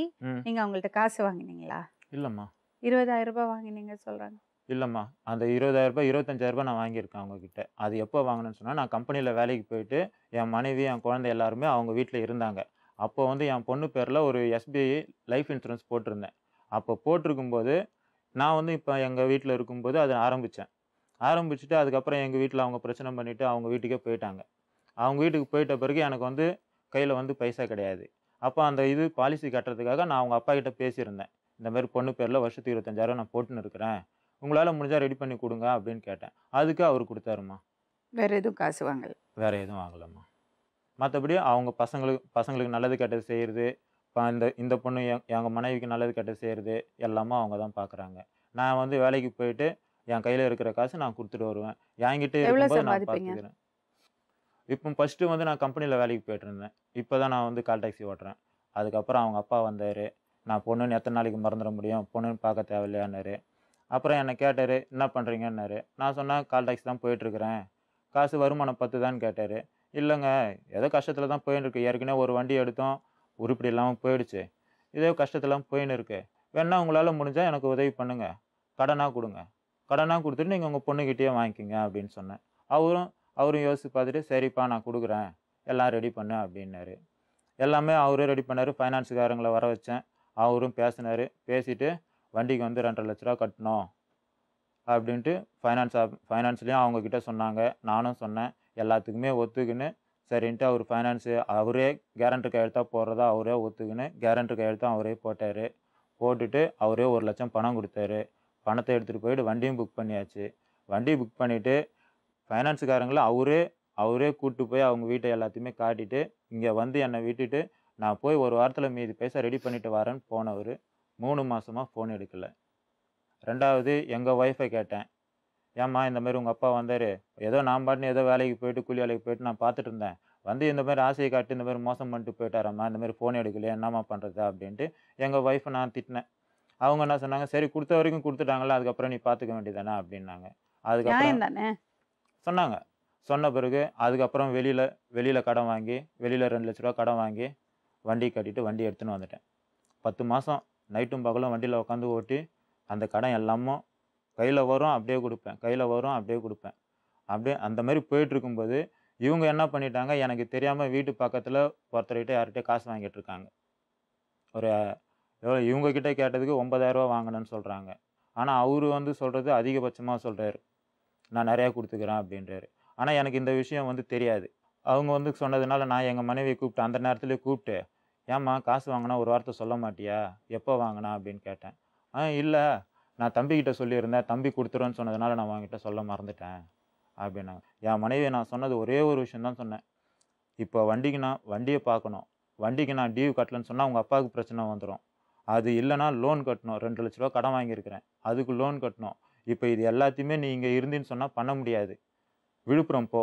நீங்க அவங்கள்ட்ட காசு வாங்கினீங்களா? இல்லைம்மா. இருபதாயிரம் ரூபாய் வாங்கினீங்க சொல்றாங்க. இல்லைம்மா. அந்த இருபதாயிரம் ரூபாய் இருபத்தஞ்சாயிரம் ரூபாய் நான் வாங்கியிருக்கேன் அவங்கக்கிட்ட அது எப்போ வாங்கினேன்னு சொன்னால் நான் கம்பெனியில் வேலைக்கு போயிட்டு என் மனைவி என் குழந்தை எல்லாருமே அவங்க வீட்டில் இருந்தாங்க. அப்போ வந்து என் பொண்ணு பேரில் ஒரு எஸ்பிஐ லைஃப் இன்சூரன்ஸ் போட்டிருந்தேன். அப்போ போட்டிருக்கும்போது நான் வந்து இப்போ எங்கள் வீட்டில் இருக்கும்போது அதை ஆரம்பித்தேன் ஆரம்பிச்சுட்டு அதுக்கப்புறம் எங்கள் வீட்டில் அவங்க பிரச்சனை பண்ணிவிட்டு அவங்க வீட்டுக்கே போயிட்டாங்க. அவங்க வீட்டுக்கு போயிட்ட பிறகு எனக்கு வந்து கையில் வந்து பைசா கிடையாது. அப்போ அந்த இது பாலிசி கட்டுறதுக்காக நான் அவங்க அப்பா கிட்ட பேசியிருந்தேன். இந்த மாதிரி பொண்ணு பேரில் வருஷத்துக்கு இருபத்தஞ்சாயிரம் நான் போட்டுன்னு இருக்கிறேன். உங்களால் முடிஞ்சால் ரெடி பண்ணி கொடுங்க அப்படின்னு கேட்டேன். அதுக்கு அவர் கொடுத்தாருமா வேற எதுவும் காசு வாங்கல. வேறு எதுவும் வாங்கலாமா மற்றபடி அவங்க பசங்களுக்கு பசங்களுக்கு நல்லது கெட்டது செய்கிறது இப்போ இந்த இந்த பொண்ணு எங்கள் மனைவிக்கு நல்லது கெட்டது செய்கிறது எல்லாமே அவங்க தான் பார்க்குறாங்க நான் வந்து வேலைக்கு போயிட்டு என் கையில் இருக்கிற காசு நான் கொடுத்துட்டு வருவேன். என்கிட்ட இருக்கும்போது நான்? பார்த்துக்கிறேன் இப்போ ஃபஸ்ட்டு வந்து நான் கம்பெனியில் வேலைக்கு போயிட்டு இருந்தேன். இப்போ தான் நான் வந்து கால் டாக்ஸி ஓட்டுறேன். அதுக்கப்புறம் அவங்க அப்பா வந்தார். நான் பொண்ணுன்னு எத்தனை நாளைக்கு மறந்துட முடியும்? பொண்ணுன்னு பார்க்க தேவையில்லையான்னாரு. அப்புறம் என்னை கேட்டார் என்ன பண்ணுறீங்கன்னாரு நான் சொன்னேன் கால் டாக்ஸி தான் போயிட்டுருக்குறேன். காசு வருமானம் பத்து தான் கேட்டார். இல்லைங்க ஏதோ கஷ்டத்தில் தான் போயின்னு இருக்கு ஏற்கனவே ஒரு வண்டி எடுத்தோம் உருப்படி இல்லாமல் போயிடுச்சு. இதே கஷ்டத்தில் போயின்னு இருக்கு வேணா உங்களால் முடிஞ்சால் எனக்கு உதவி பண்ணுங்கள் கடனாக கொடுங்க. கடனாக கொடுத்துட்டு நீங்கள் உங்கள் பொண்ணுக்கிட்டேயே வாங்கிக்கிங்க அப்படின்னு சொன்னேன். அவரும் அவரும் யோசித்து பார்த்துட்டு சரிப்பா நான் கொடுக்குறேன். எல்லாம் ரெடி பண்ணு அப்படின்னாரு. எல்லாமே அவரே ரெடி பண்ணார். ஃபைனான்ஸுக்காரங்களை வர வச்சேன். அவரும் பேசினார். பேசிவிட்டு வண்டிக்கு வந்து ரெண்டரை லட்ச ரூபா கட்டணும் அப்படின்ட்டு ஃபைனான்ஸ் ஃபைனான்ஸ்லேயும் அவங்கக்கிட்ட சொன்னாங்க. நானும் சொன்னேன். எல்லாத்துக்குமே ஒத்துக்குன்னு. சரின்ட்டு அவர் ஃபைனான்ஸு அவரே கேரண்டர் கையெழுத்தாக போடுறதா அவரே ஒத்துக்குன்னு கேரண்டர் கையெழுத்தும் அவரே போட்டார். போட்டுட்டு அவரே ஒரு லட்சம் பணம் கொடுத்தாரு. பணத்தை எடுத்துகிட்டு போயிட்டு வண்டியும் புக் பண்ணியாச்சு. வண்டி புக் பண்ணிவிட்டு ஃபைனான்ஸுக்காரங்களை அவரே அவரே கூப்பிட்டு போய் அவங்க வீட்டை எல்லாத்தையுமே காட்டிட்டு இங்கே வந்து என்னை விட்டுட்டு நான் போய் ஒரு வாரத்தில் மீதி பைசா ரெடி பண்ணிட்டு வரேன்னு போனவர். மூணு மாதமாக ஃபோன் எடுக்கலை. ரெண்டாவது எங்கள் ஒய்ஃபை கேட்டேன். ஏம்மா இந்த மாதிரி உங்கள் அப்பா வந்தார். ஏதோ நான் பாட்டுன்னு ஏதோ வேலைக்கு போயிட்டு கூலி வேலைக்கு போயிட்டு நான் பார்த்துட்டு இருந்தேன். வந்து இந்த மாதிரி ஆசையை காட்டி இந்த மாதிரி மோசம் பண்ணிட்டு போயிட்டாரம்மா இந்த மாதிரி ஃபோன் எடுக்கலையே என்னம்மா பண்ணுறது அப்படின்ட்டு எங்கள் ஒய்ஃபை நான் திட்டினேன். அவங்க என்ன சொன்னாங்க சரி கொடுத்த வரைக்கும் கொடுத்துட்டாங்களா அதுக்கப்புறம் நீ பார்த்துக்க வேண்டியதானே அப்படின்னாங்க. அதுக்கப்புறம் சொன்னாங்க. சொன்ன பிறகு அதுக்கப்புறம் வெளியில் வெளியில் கடன் வாங்கி வெளியில் ரெண்டு லட்ச ரூபா கடன் வாங்கி வண்டி கட்டிட்டு வண்டி எடுத்துன்னு வந்துட்டேன். பத்து மாதம் நைட்டும் பகலும் வண்டியில் உட்காந்து ஓட்டி அந்த கடன் எல்லாமும் கையில் வரும் அப்படியே கொடுப்பேன். கையில் வரும் அப்படியே கொடுப்பேன். அப்படியே அந்த மாதிரி போயிட்டுருக்கும்போது இவங்க என்ன பண்ணிட்டாங்க? எனக்கு தெரியாமல் வீட்டு பக்கத்தில் ஒருத்தர்கிட்ட யார்கிட்டயோ காசு வாங்கிட்டு இருக்காங்க. ஒரு எவ்வளோ இவங்கக்கிட்ட கேட்டதுக்கு ஒன்பதாயிரரூவா வாங்கினேன்னு சொல்கிறாங்க ஆனால் அவரு வந்து சொல்கிறது அதிகபட்சமாக சொல்கிறாரு நான் நிறையா கொடுத்துக்கிறேன் அப்படின்றாரு. ஆனால் எனக்கு இந்த விஷயம் வந்து தெரியாது. அவங்க வந்து சொன்னதுனால நான் எங்கள் மனைவியை கூப்பிட்டு அந்த நேரத்துலேயே கூப்பிட்டு ஏம்மா காசு வாங்கினா ஒரு வார்த்தை சொல்ல மாட்டியா? எப்போ வாங்கினா? அப்படின்னு கேட்டேன். ஆ இல்லை. நான் தம்பிக்கிட்ட சொல்லியிருந்தேன். தம்பி கொடுத்துருன்னு சொன்னதுனால நான் வாங்கிட்ட சொல்ல மறந்துட்டேன் அப்படின்னாங்க. என் மனைவியை நான் சொன்னது ஒரே ஒரு விஷயம் தான் சொன்னேன். இப்போ வண்டிக்கு நான் வண்டியை பார்க்கணும். வண்டிக்கு நான் டியூ கட்டலன்னு சொன்னால் உங்கள் அப்பாவுக்கு பிரச்சனை வந்துடும் அது இல்லைன்னா லோன் கட்டணும். ரெண்டு லட்ச ரூபா கடன் வாங்கியிருக்கிறேன். அதுக்கு லோன் கட்டணும். இப்போ இது எல்லாத்தையுமே நீ இங்கே இருந்தின்னு சொன்னால் பண்ண முடியாது. விழுப்புரம் போ.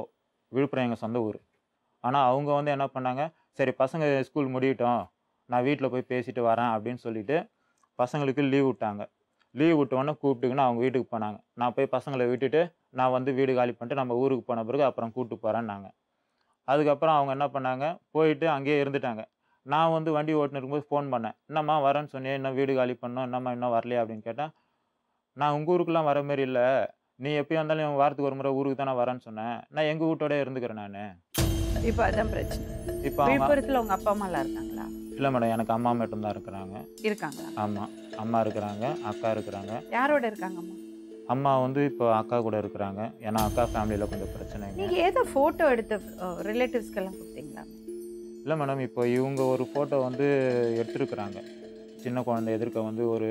விழுப்புரம் எங்கள் சொந்த ஊர். ஆனால் அவங்க வந்து என்ன பண்ணாங்க? சரி பசங்க ஸ்கூல் முடியட்டும். நான் வீட்டில் போய் பேசிட்டு வரேன் அப்படின்னு சொல்லிவிட்டு பசங்களுக்கு லீவ் விட்டாங்க. லீவ் விட்டோன்னே கூப்பிட்டுக்குன்னு அவங்க வீட்டுக்கு போனாங்க. நான் போய் பசங்களை விட்டுட்டு நான் வந்து வீடு காலி பண்ணிட்டு நம்ம ஊருக்கு போன பிறகு அப்புறம் கூப்பிட்டு போகிறேன்னாங்க அதுக்கப்புறம் அவங்க என்ன பண்ணாங்க? போயிட்டு அங்கேயே இருந்துட்டாங்க. நான் வந்து வண்டி ஓட்டுன்னு இருக்கும்போது ஃபோன் பண்ணேன். என்னம்மா வரேன்னு சொன்னேன் இன்னும் வீடு காலி பண்ணோம் என்னம்மா இன்னும் வரலையா? அப்படின்னு கேட்டேன். நான் உங்கள் ஊருக்குலாம் வர மாரி இல்லை. நீ எப்பயும் இருந்தாலும் வாரத்துக்கு ஒரு முறை ஊருக்கு தானே வரேன்னு சொன்னேன். நான் எங்கள் வீட்டோட இருந்துக்கிறேன் நான். இப்போ அதான் பிரச்சனை. இப்போ விழுப்புரத்தில் உங்க அப்பா அம்மாலாம் இருக்காங்களா? இல்லை மேடம் எனக்கு அம்மா மட்டும்தான் இருக்கிறாங்க. இருக்காங்களா? ஆமாம் அம்மா இருக்கிறாங்க அக்கா இருக்கிறாங்க. யாரோட இருக்காங்க அம்மா? அம்மா வந்து இப்போ அக்கா கூட இருக்கிறாங்க. ஏன்னா அக்கா ஃபேமிலியில் கொஞ்சம் பிரச்சனைங்க. நீங்க ஏதோ போட்டோ எடுத்து ரிலேட்டிவ்ஸ்க்கெல்லாம் கொடுத்தீங்களா? இல்லை மேடம் இப்போ இவங்க ஒரு ஃபோட்டோ வந்து எடுத்திருக்கிறாங்க. சின்ன குழந்தை எதிர்க்க வந்து ஒரு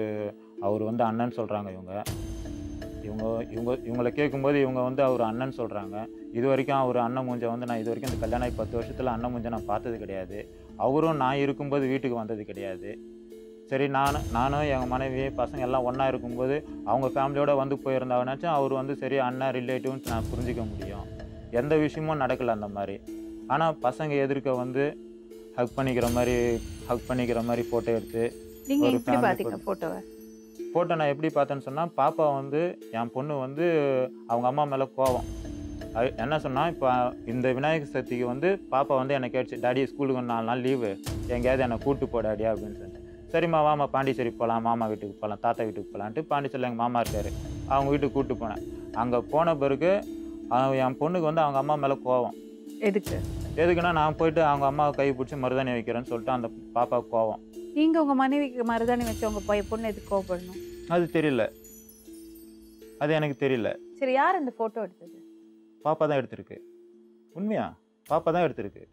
அவர் வந்து அண்ணன் சொல்கிறாங்க இவங்க. இவங்க இவங்க இவங்களை கேட்கும்போது இவங்க வந்து அவர் அண்ணன் சொல்கிறாங்க இது வரைக்கும் அவர் அண்ணன் மூஞ்ச வந்து நான் இது வரைக்கும் இந்த கல்யாணம் பத்து வருஷத்தில் அண்ணன் மூஞ்ச நான் பார்த்தது கிடையாது. அவரும் நான் இருக்கும்போது வீட்டுக்கு வந்தது கிடையாது. சரி நானும் நானும் எங்கள் மனைவி பசங்க எல்லாம் ஒன்றா இருக்கும்போது அவங்க ஃபேமிலியோட வந்து போயிருந்தாங்கனாச்சும் அவர் வந்து சரி அண்ணன் ரிலேட்டிவ்னு நான் புரிஞ்சிக்க முடியும். எந்த விஷயமும் நடக்கல அந்த மாதிரி. ஆனால் பசங்க எதிர்க்க வந்து ஹக் பண்ணிக்கிற மாதிரி ஹக் பண்ணிக்கிற மாதிரி ஃபோட்டோ எடுத்து ஒரு எப்படி family பாத்தீங்க photo. போட்டோவை ஃபோட்டோ நான் எப்படி பார்த்தேன்னு சொன்னால் பாப்பா வந்து என் பொண்ணு வந்து அவங்க அம்மா மேலே கோவம். அது என்ன சொன்னால் இப்போ இந்த விநாயகர் சதுர்த்திக்கு வந்து பாப்பா வந்து என்னை கேட்டுச்சு டாடி ஸ்கூலுக்கு நாலு நாள் லீவு. எங்கேயாவது என்னை கூப்பிட்டு போ டாடி அப்படின்னு சொல்லிட்டு. சரிம்மா வாமா பாண்டிச்சேரி போகலாம் மாமா வீட்டுக்கு போகலாம் தாத்தா வீட்டுக்கு போகலான்ட்டு பாண்டிச்சேரியில் எங்கள் மாமா இருக்காரு. அவங்க வீட்டுக்கு கூப்பிட்டு போனேன். அங்கே போன பிறகு என் பொண்ணுக்கு வந்து அவங்க அம்மா மேலே கோவம். எதுக்கு? எதுக்குன்னா நான் போயிட்டு அவங்க அம்மாவை கை பிடிச்சி மருதாணி வைக்கிறேன்னு சொல்லிட்டு அந்த பாப்பாவுக்கு கோவம். நீங்க உங்க மனைவிக்கு மருதாணி வச்சு உங்க பைய பொண்ணு எதுக்கு கோவப்படணும்? அது தெரியல. அது எனக்கு தெரியல. சரி யார் இந்த போட்டோ எடுத்தது? பாப்பா தான் எடுத்திருக்கு. உண்மையா? பாப்பா தான் எடுத்திருக்கு.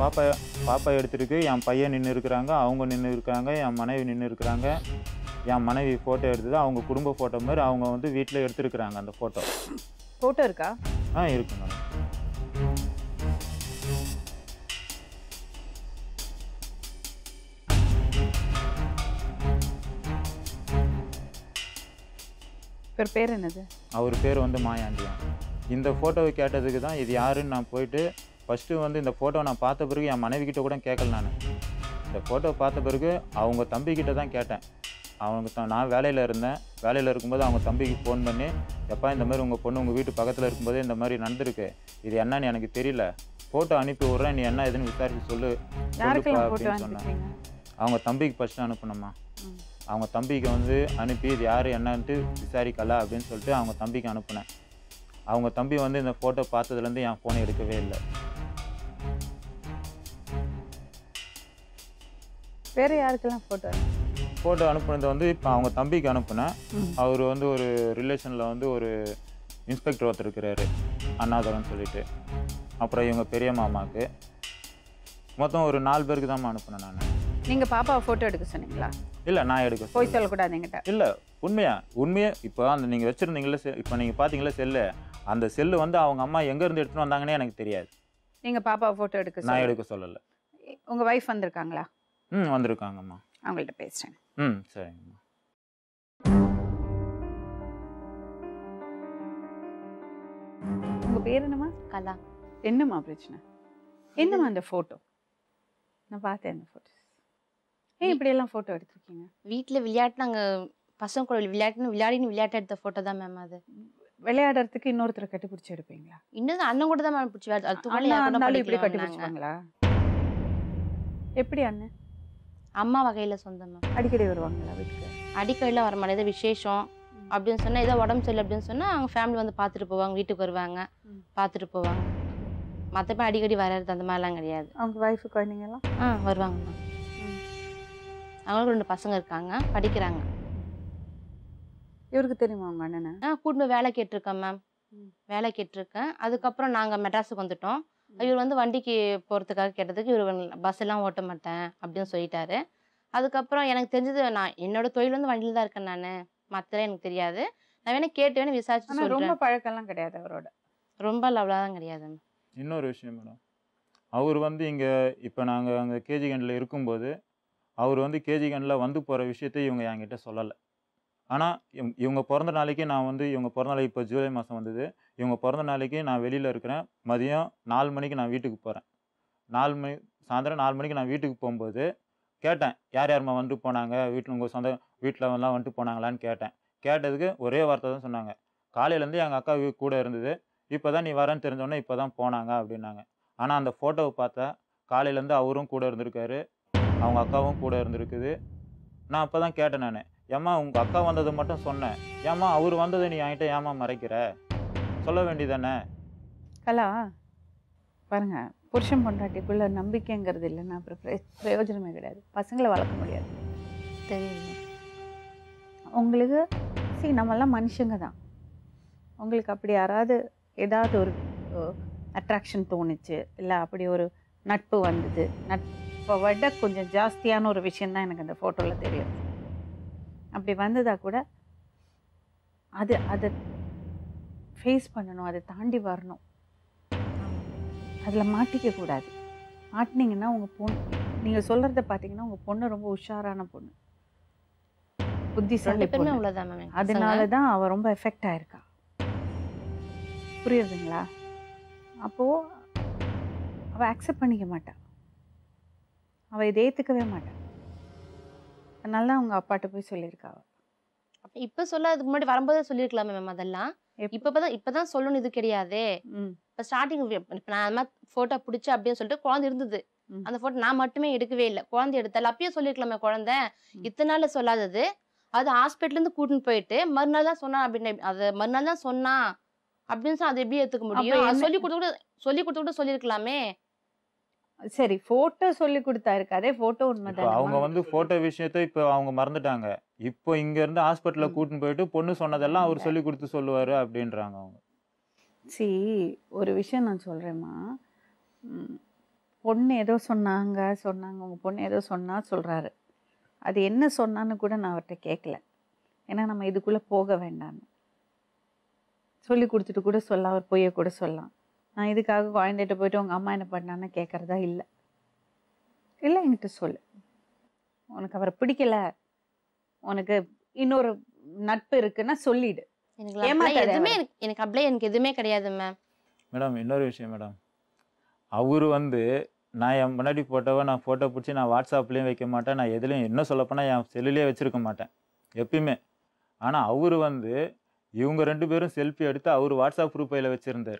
பாப்பா பாப்பா எடுத்திருக்கு. என் பையன் நின்று இருக்கிறாங்க அவங்க நின்று இருக்காங்க என் மனைவி நின்று இருக்கிறாங்க. என் மனைவி ஃபோட்டோ எடுத்தது அவங்க குடும்ப ஃபோட்டோ மாதிரி அவங்க வந்து வீட்டில் எடுத்திருக்கிறாங்க அந்த ஃபோட்டோ போட்டோ இருக்கா? ஆ இருக்கு மேடம் இவர் பேர் என்னது? அவர் பேர் வந்து மாயாண்டியான் இந்த ஃபோட்டோவை கேட்டதுக்கு தான் இது யாருன்னு நான் போயிட்டு ஃபஸ்ட்டு வந்து இந்த ஃபோட்டோ நான் பார்த்த பிறகு என் மனைவி கிட்ட கூட கேட்கல நான். இந்த ஃபோட்டோ பார்த்த பிறகு அவங்க தம்பிக்கிட்ட தான் கேட்டேன். அவங்க நான் வேலையில் இருந்தேன். வேலையில் இருக்கும்போது அவங்க தம்பிக்கு ஃபோன் பண்ணி எப்பா இந்த மாதிரி உங்கள் பொண்ணு உங்கள் வீட்டு பக்கத்தில் இருக்கும்போதே இந்த மாதிரி நடந்திருக்கு. இது என்னன்னு எனக்கு தெரியல. ஃபோட்டோ அனுப்பி விட்றேன். நீ என்ன ஏதுன்னு விசாரிச்சு சொல்லு. அப்படின்னு சொன்னேன் அவங்க தம்பிக்கு ஃபஸ்ட்டு அனுப்பணுமா. அவங்க தம்பிக்கு வந்து அனுப்பி இது யார் என்னன்ட்டு விசாரிக்கல அப்படின்னு சொல்லிட்டு அவங்க தம்பிக்கு அனுப்புனேன். அவங்க தம்பி வந்து இந்த ஃபோட்டோ பார்த்ததுலேருந்து என் ஃபோனை எடுக்கவே இல்லை. வேற யாருக்கெல்லாம் போட்டோ ஃபோட்டோ அனுப்புனது வந்து இப்போ அவங்க தம்பிக்கு அனுப்புனேன். அவர் வந்து ஒரு ரிலேஷனில் வந்து ஒரு இன்ஸ்பெக்டர் ஒருத்தர் இருக்கிறாரு அண்ணாதுரன் சொல்லிட்டு. அப்புறம் இவங்க பெரிய மாமாவுக்கு. மொத்தம் ஒரு நாலு பேருக்கு தான் அனுப்புனேன் நான். நீங்க பாப்பாவை போட்டோ எடுக்க சொன்னீங்களா? இல்லை நான் எடுக்க போய். சொல்லக்கூடாது என்கிட்ட. இல்லை உண்மையா? உண்மையே? இப்போ அந்த நீங்கள் வச்சுருந்தீங்களே செ இப்போ நீங்கள் பார்த்தீங்களா செல்லு அந்த செல்லு வந்து அவங்க அம்மா எங்கேருந்து எடுத்துகிட்டு வந்தாங்கன்னே எனக்கு தெரியாது. நீங்க பாப்பாவை போட்டோ எடுக்க நான் எடுக்க சொல்லலை. உங்க வைஃப் வந்திருக்காங்களா? ம் வந்திருக்காங்கம்மா. அவங்கள்ட்ட பேசுறேன். ம் சரிங்கம்மா. உங்க பேர் என்னம்மா? கலா. என்னம்மா பிரச்சனை? என்னம்மா அந்த ஃபோட்டோ நான் பார்த்தேன் அந்த ஃபோட்டோஸ் ஏன் இப்படி எல்லாம் ஃபோட்டோ எடுத்திருக்கீங்க? வீட்டில் விளையாட்டு நாங்கள் பசங்க கூட விளையாட்டுன்னு விளையாடின்னு விளையாட்டு எடுத்த ஃபோட்டோ தான் மேம் அது. விளையாடுறதுக்கு இன்னொருத்தரை கட்டிப்பிடிச்சி எடுப்பீங்களா? இன்னும் அண்ணன் கூட தான் மேம் பிடிச்சி அது இப்படி படிக்கல கட்டிப்பிடிச்சுவாங்களா எப்படி அண்ணன்? அம்மா வகையில் சொந்தம் மேம் அடிக்கடி வருவாங்களா வீட்டுக்கு? அடிக்கடியில் வர ஏதோ விசேஷம் அப்படின்னு சொன்னால் ஏதோ உடம்பு சரியில்லை அப்படின்னு சொன்னால் அவங்க ஃபேமிலி வந்து பார்த்துட்டு போவாங்க. வீட்டுக்கு வருவாங்க. பார்த்துட்டு போவாங்க. மற்றபடி அடிக்கடி வர்றது அந்த மாதிரிலாம் கிடையாது. அவங்க ஒய்ஃபு குழந்தைங்கலாம் ஆ வருவாங்க மேம். அவங்களுக்கு ரெண்டு பசங்க இருக்காங்க படிக்கிறாங்க. இவருக்கு தெரியுமா உங்க அண்ணனை? ஆ போய் வேலை கேட்டிருக்கேன் மேம். வேலை கேட்டிருக்கேன். அதுக்கப்புறம் நாங்கள் மெட்ராஸுக்கு வந்துட்டோம். இவர் வந்து வண்டிக்கு போகிறதுக்காக கேட்டதுக்கு இவர் பஸ் எல்லாம் ஓட்ட மாட்டேன் அப்படின்னு சொல்லிட்டாரு. அதுக்கப்புறம் எனக்கு தெரிஞ்சது நான் என்னோட தொழில் வந்து வண்டியில் தான் இருக்கேன் நான். மற்றலாம் எனக்கு தெரியாது. நான் வேணா கேட்டு வேணா விசாரிச்சு ரொம்ப பழக்கம்லாம் கிடையாது அவரோட. ரொம்ப லவ்லாதான் கிடையாது. மேம் இன்னொரு விஷயம் மேடம் அவர் வந்து இங்கே இப்போ நாங்கள் அங்கே கேஜி கண்டில் இருக்கும்போது அவர் வந்து கேஜி வந்து போகிற விஷயத்தை இவங்க என்கிட்ட சொல்லலை. ஆனால் இவங்க பிறந்த நாளைக்கு நான் வந்து இவங்க பிறந்த நாளைக்கு இப்போ ஜூலை மாதம் வந்தது. இவங்க பிறந்த நாளைக்கு நான் வெளியில் இருக்கிறேன். மதியம் நாலு மணிக்கு நான் வீட்டுக்கு போகிறேன் நாலு மணி சாயந்தரம் நாலு மணிக்கு நான் வீட்டுக்கு போகும்போது கேட்டேன் யார் யாரும்மா வந்துட்டு போனாங்க? வீட்டில் உங்கள் சொந்த வீட்டில் எல்லாம் வந்துட்டு போனாங்களான்னு கேட்டேன். கேட்டதுக்கு ஒரே வார்த்தை தான் சொன்னாங்க. காலையிலேருந்து எங்கள் அக்கா வீ- கூட இருந்தது. இப்போ தான் நீ வரேன்னு தெரிஞ்சோடனே இப்போ தான் போனாங்க அப்படின்னாங்க. ஆனால் அந்த ஃபோட்டோவை பார்த்தா காலையிலேருந்து அவரும் கூட இருந்திருக்காரு. அவங்க அக்காவும் கூட இருந்திருக்குது. நான் அப்போ தான் கேட்டேன் நான் ஏம்மா உங்கள் அக்கா வந்ததை மட்டும் சொன்னேன். ஏம்மா அவர் வந்ததை நீ என்கிட்ட ஏம்மா மறைக்கிற? சொல்ல வேண்டியதானே? கலா பாருங்க புருஷன் பொண்டாட்டிக்குள்ள நம்பிக்கைங்கிறது இல்லைன்னா அப்புறம் பிரய- பிரயோஜனமே கிடையாது. பசங்களை வளர்க்க முடியாது. தெரியும் உங்களுக்கு சரி நம்மெல்லாம் மனுஷங்க தான். உங்களுக்கு அப்படி யாராவது ஏதாவது ஒரு அட்ராக்ஷன் தோணுச்சு இல்லை அப்படி ஒரு நட்பு வந்தது நட்பை விட கொஞ்சம் ஜாஸ்தியான ஒரு விஷயந்தான் எனக்கு அந்த ஃபோட்டோவில் தெரியும். அப்படி வந்ததா கூட அது அதை ஃபேஸ் பண்ணணும் அதை தாண்டி வரணும். அதில் மாட்டிக்க கூடாது. மாட்டினீங்கன்னா உங்கள் பொண்ணு நீங்கள் சொல்கிறத பார்த்தீங்கன்னா உங்கள் பொண்ணு ரொம்ப உஷாரான பொண்ணு. புத்திசாலி பொண்ணு. அவ்வளோதான் அதனால தான் அவ ரொம்ப எஃபெக்ட் ஆயிருக்கா. புரியுதுங்களா அப்போ அவ அக்செப்ட் பண்ணிக்க மாட்டா. அவ இதை ஏத்துக்கவே மாட்டா. அதனால தான் அவங்க அப்பாட்ட போய் சொல்லியிருக்கா. இப்போ சொல்ல அதுக்கு முன்னாடி வரும்போதே சொல்லியிருக்கலாமே மேம் அதெல்லாம். எப்ப- இப்போ தான் இப்போ தான் சொல்லணும் இது கிடையாதே. இப்போ ஸ்டார்டிங் இப்போ நான் அந்த மாதிரி ஃபோட்டோ பிடிச்சி அப்படின்னு சொல்லிட்டு குழந்தை இருந்தது. அந்த ஃபோட்டோ நான் மட்டுமே எடுக்கவே இல்லை. குழந்தை எடுத்தால அப்பயே சொல்லியிருக்கலாமே குழந்தை. இத்தனை நாள்ல சொல்லாதது. அது ஹாஸ்பிட்டல்லேருந்து கூட்டின்னு போயிட்டு மறுநாள் தான் சொன்னா அப்படின்னு அது மறுநாள் தான் சொன்னா அப்படின்னு அதை எப்படி ஏற்றுக்க முடியும்? அது சொல்லி கொடுத்து கூட சொல்லி கொடுத்து கூட சொல்லியிருக்கலாமே. சரி போட்டோ சொல்லி கொடுத்தா இருக்கு அதே போட்டோ உண்மைதானே அவங்க வந்து ஃபோட்டோ விஷயத்த இப்போ அவங்க மறந்துட்டாங்க. இப்போ இங்கேருந்து ஹாஸ்பிட்டலில் ம். கூட்டின்னு போயிட்டு பொண்ணு சொன்னதெல்லாம் அவர் சொல்லி கொடுத்து சொல்லுவார் அப்படின்றாங்க அவங்க. சி ஒரு விஷயம் நான் சொல்கிறேம்மா பொண்ணு ஏதோ சொன்னாங்க சொன்னாங்க. உங்கள் பொண்ணு ஏதோ சொன்னா சொல்கிறாரு அது என்ன சொன்னான்னு கூட நான் அவர்கிட்ட கேட்கல ஏன்னா நம்ம இதுக்குள்ளே போக வேண்டாம்னு. சொல்லி கொடுத்துட்டு கூட சொல்லலாம் அவர் பொய்ய கூட சொல்லலாம். நான் இதுக்காக குழந்தைகிட்ட போயிட்டு உங்கள் அம்மா என்ன பண்ணான்னு கேட்குறதா இல்லை. இல்லை என்கிட்ட சொல்லு. உனக்கு அவரை பிடிக்கல. உனக்கு இன்னொரு நட்பு இருக்குன்னா சொல்லிடு. எனக்கு எதுவுமே. எனக்கு- அப்படியே எனக்கு எதுவுமே கிடையாது மேம் மேடம் இன்னொரு விஷயம் மேடம் அவர் வந்து நான் என் முன்னாடி ஃபோட்டோவை நான் ஃபோட்டோ பிடிச்சி நான் வாட்ஸ்அப்லேயும் வைக்க மாட்டேன். நான் எதுலேயும் என்ன சொல்லப்போனால் என் செல்லுலேயே வச்சுருக்க மாட்டேன். எப்பயுமே. ஆனால் அவர் வந்து இவங்க ரெண்டு பேரும் செல்ஃபி எடுத்து அவர் வாட்ஸ்அப் ப்ரூஃபைல வச்சுருந்தார்.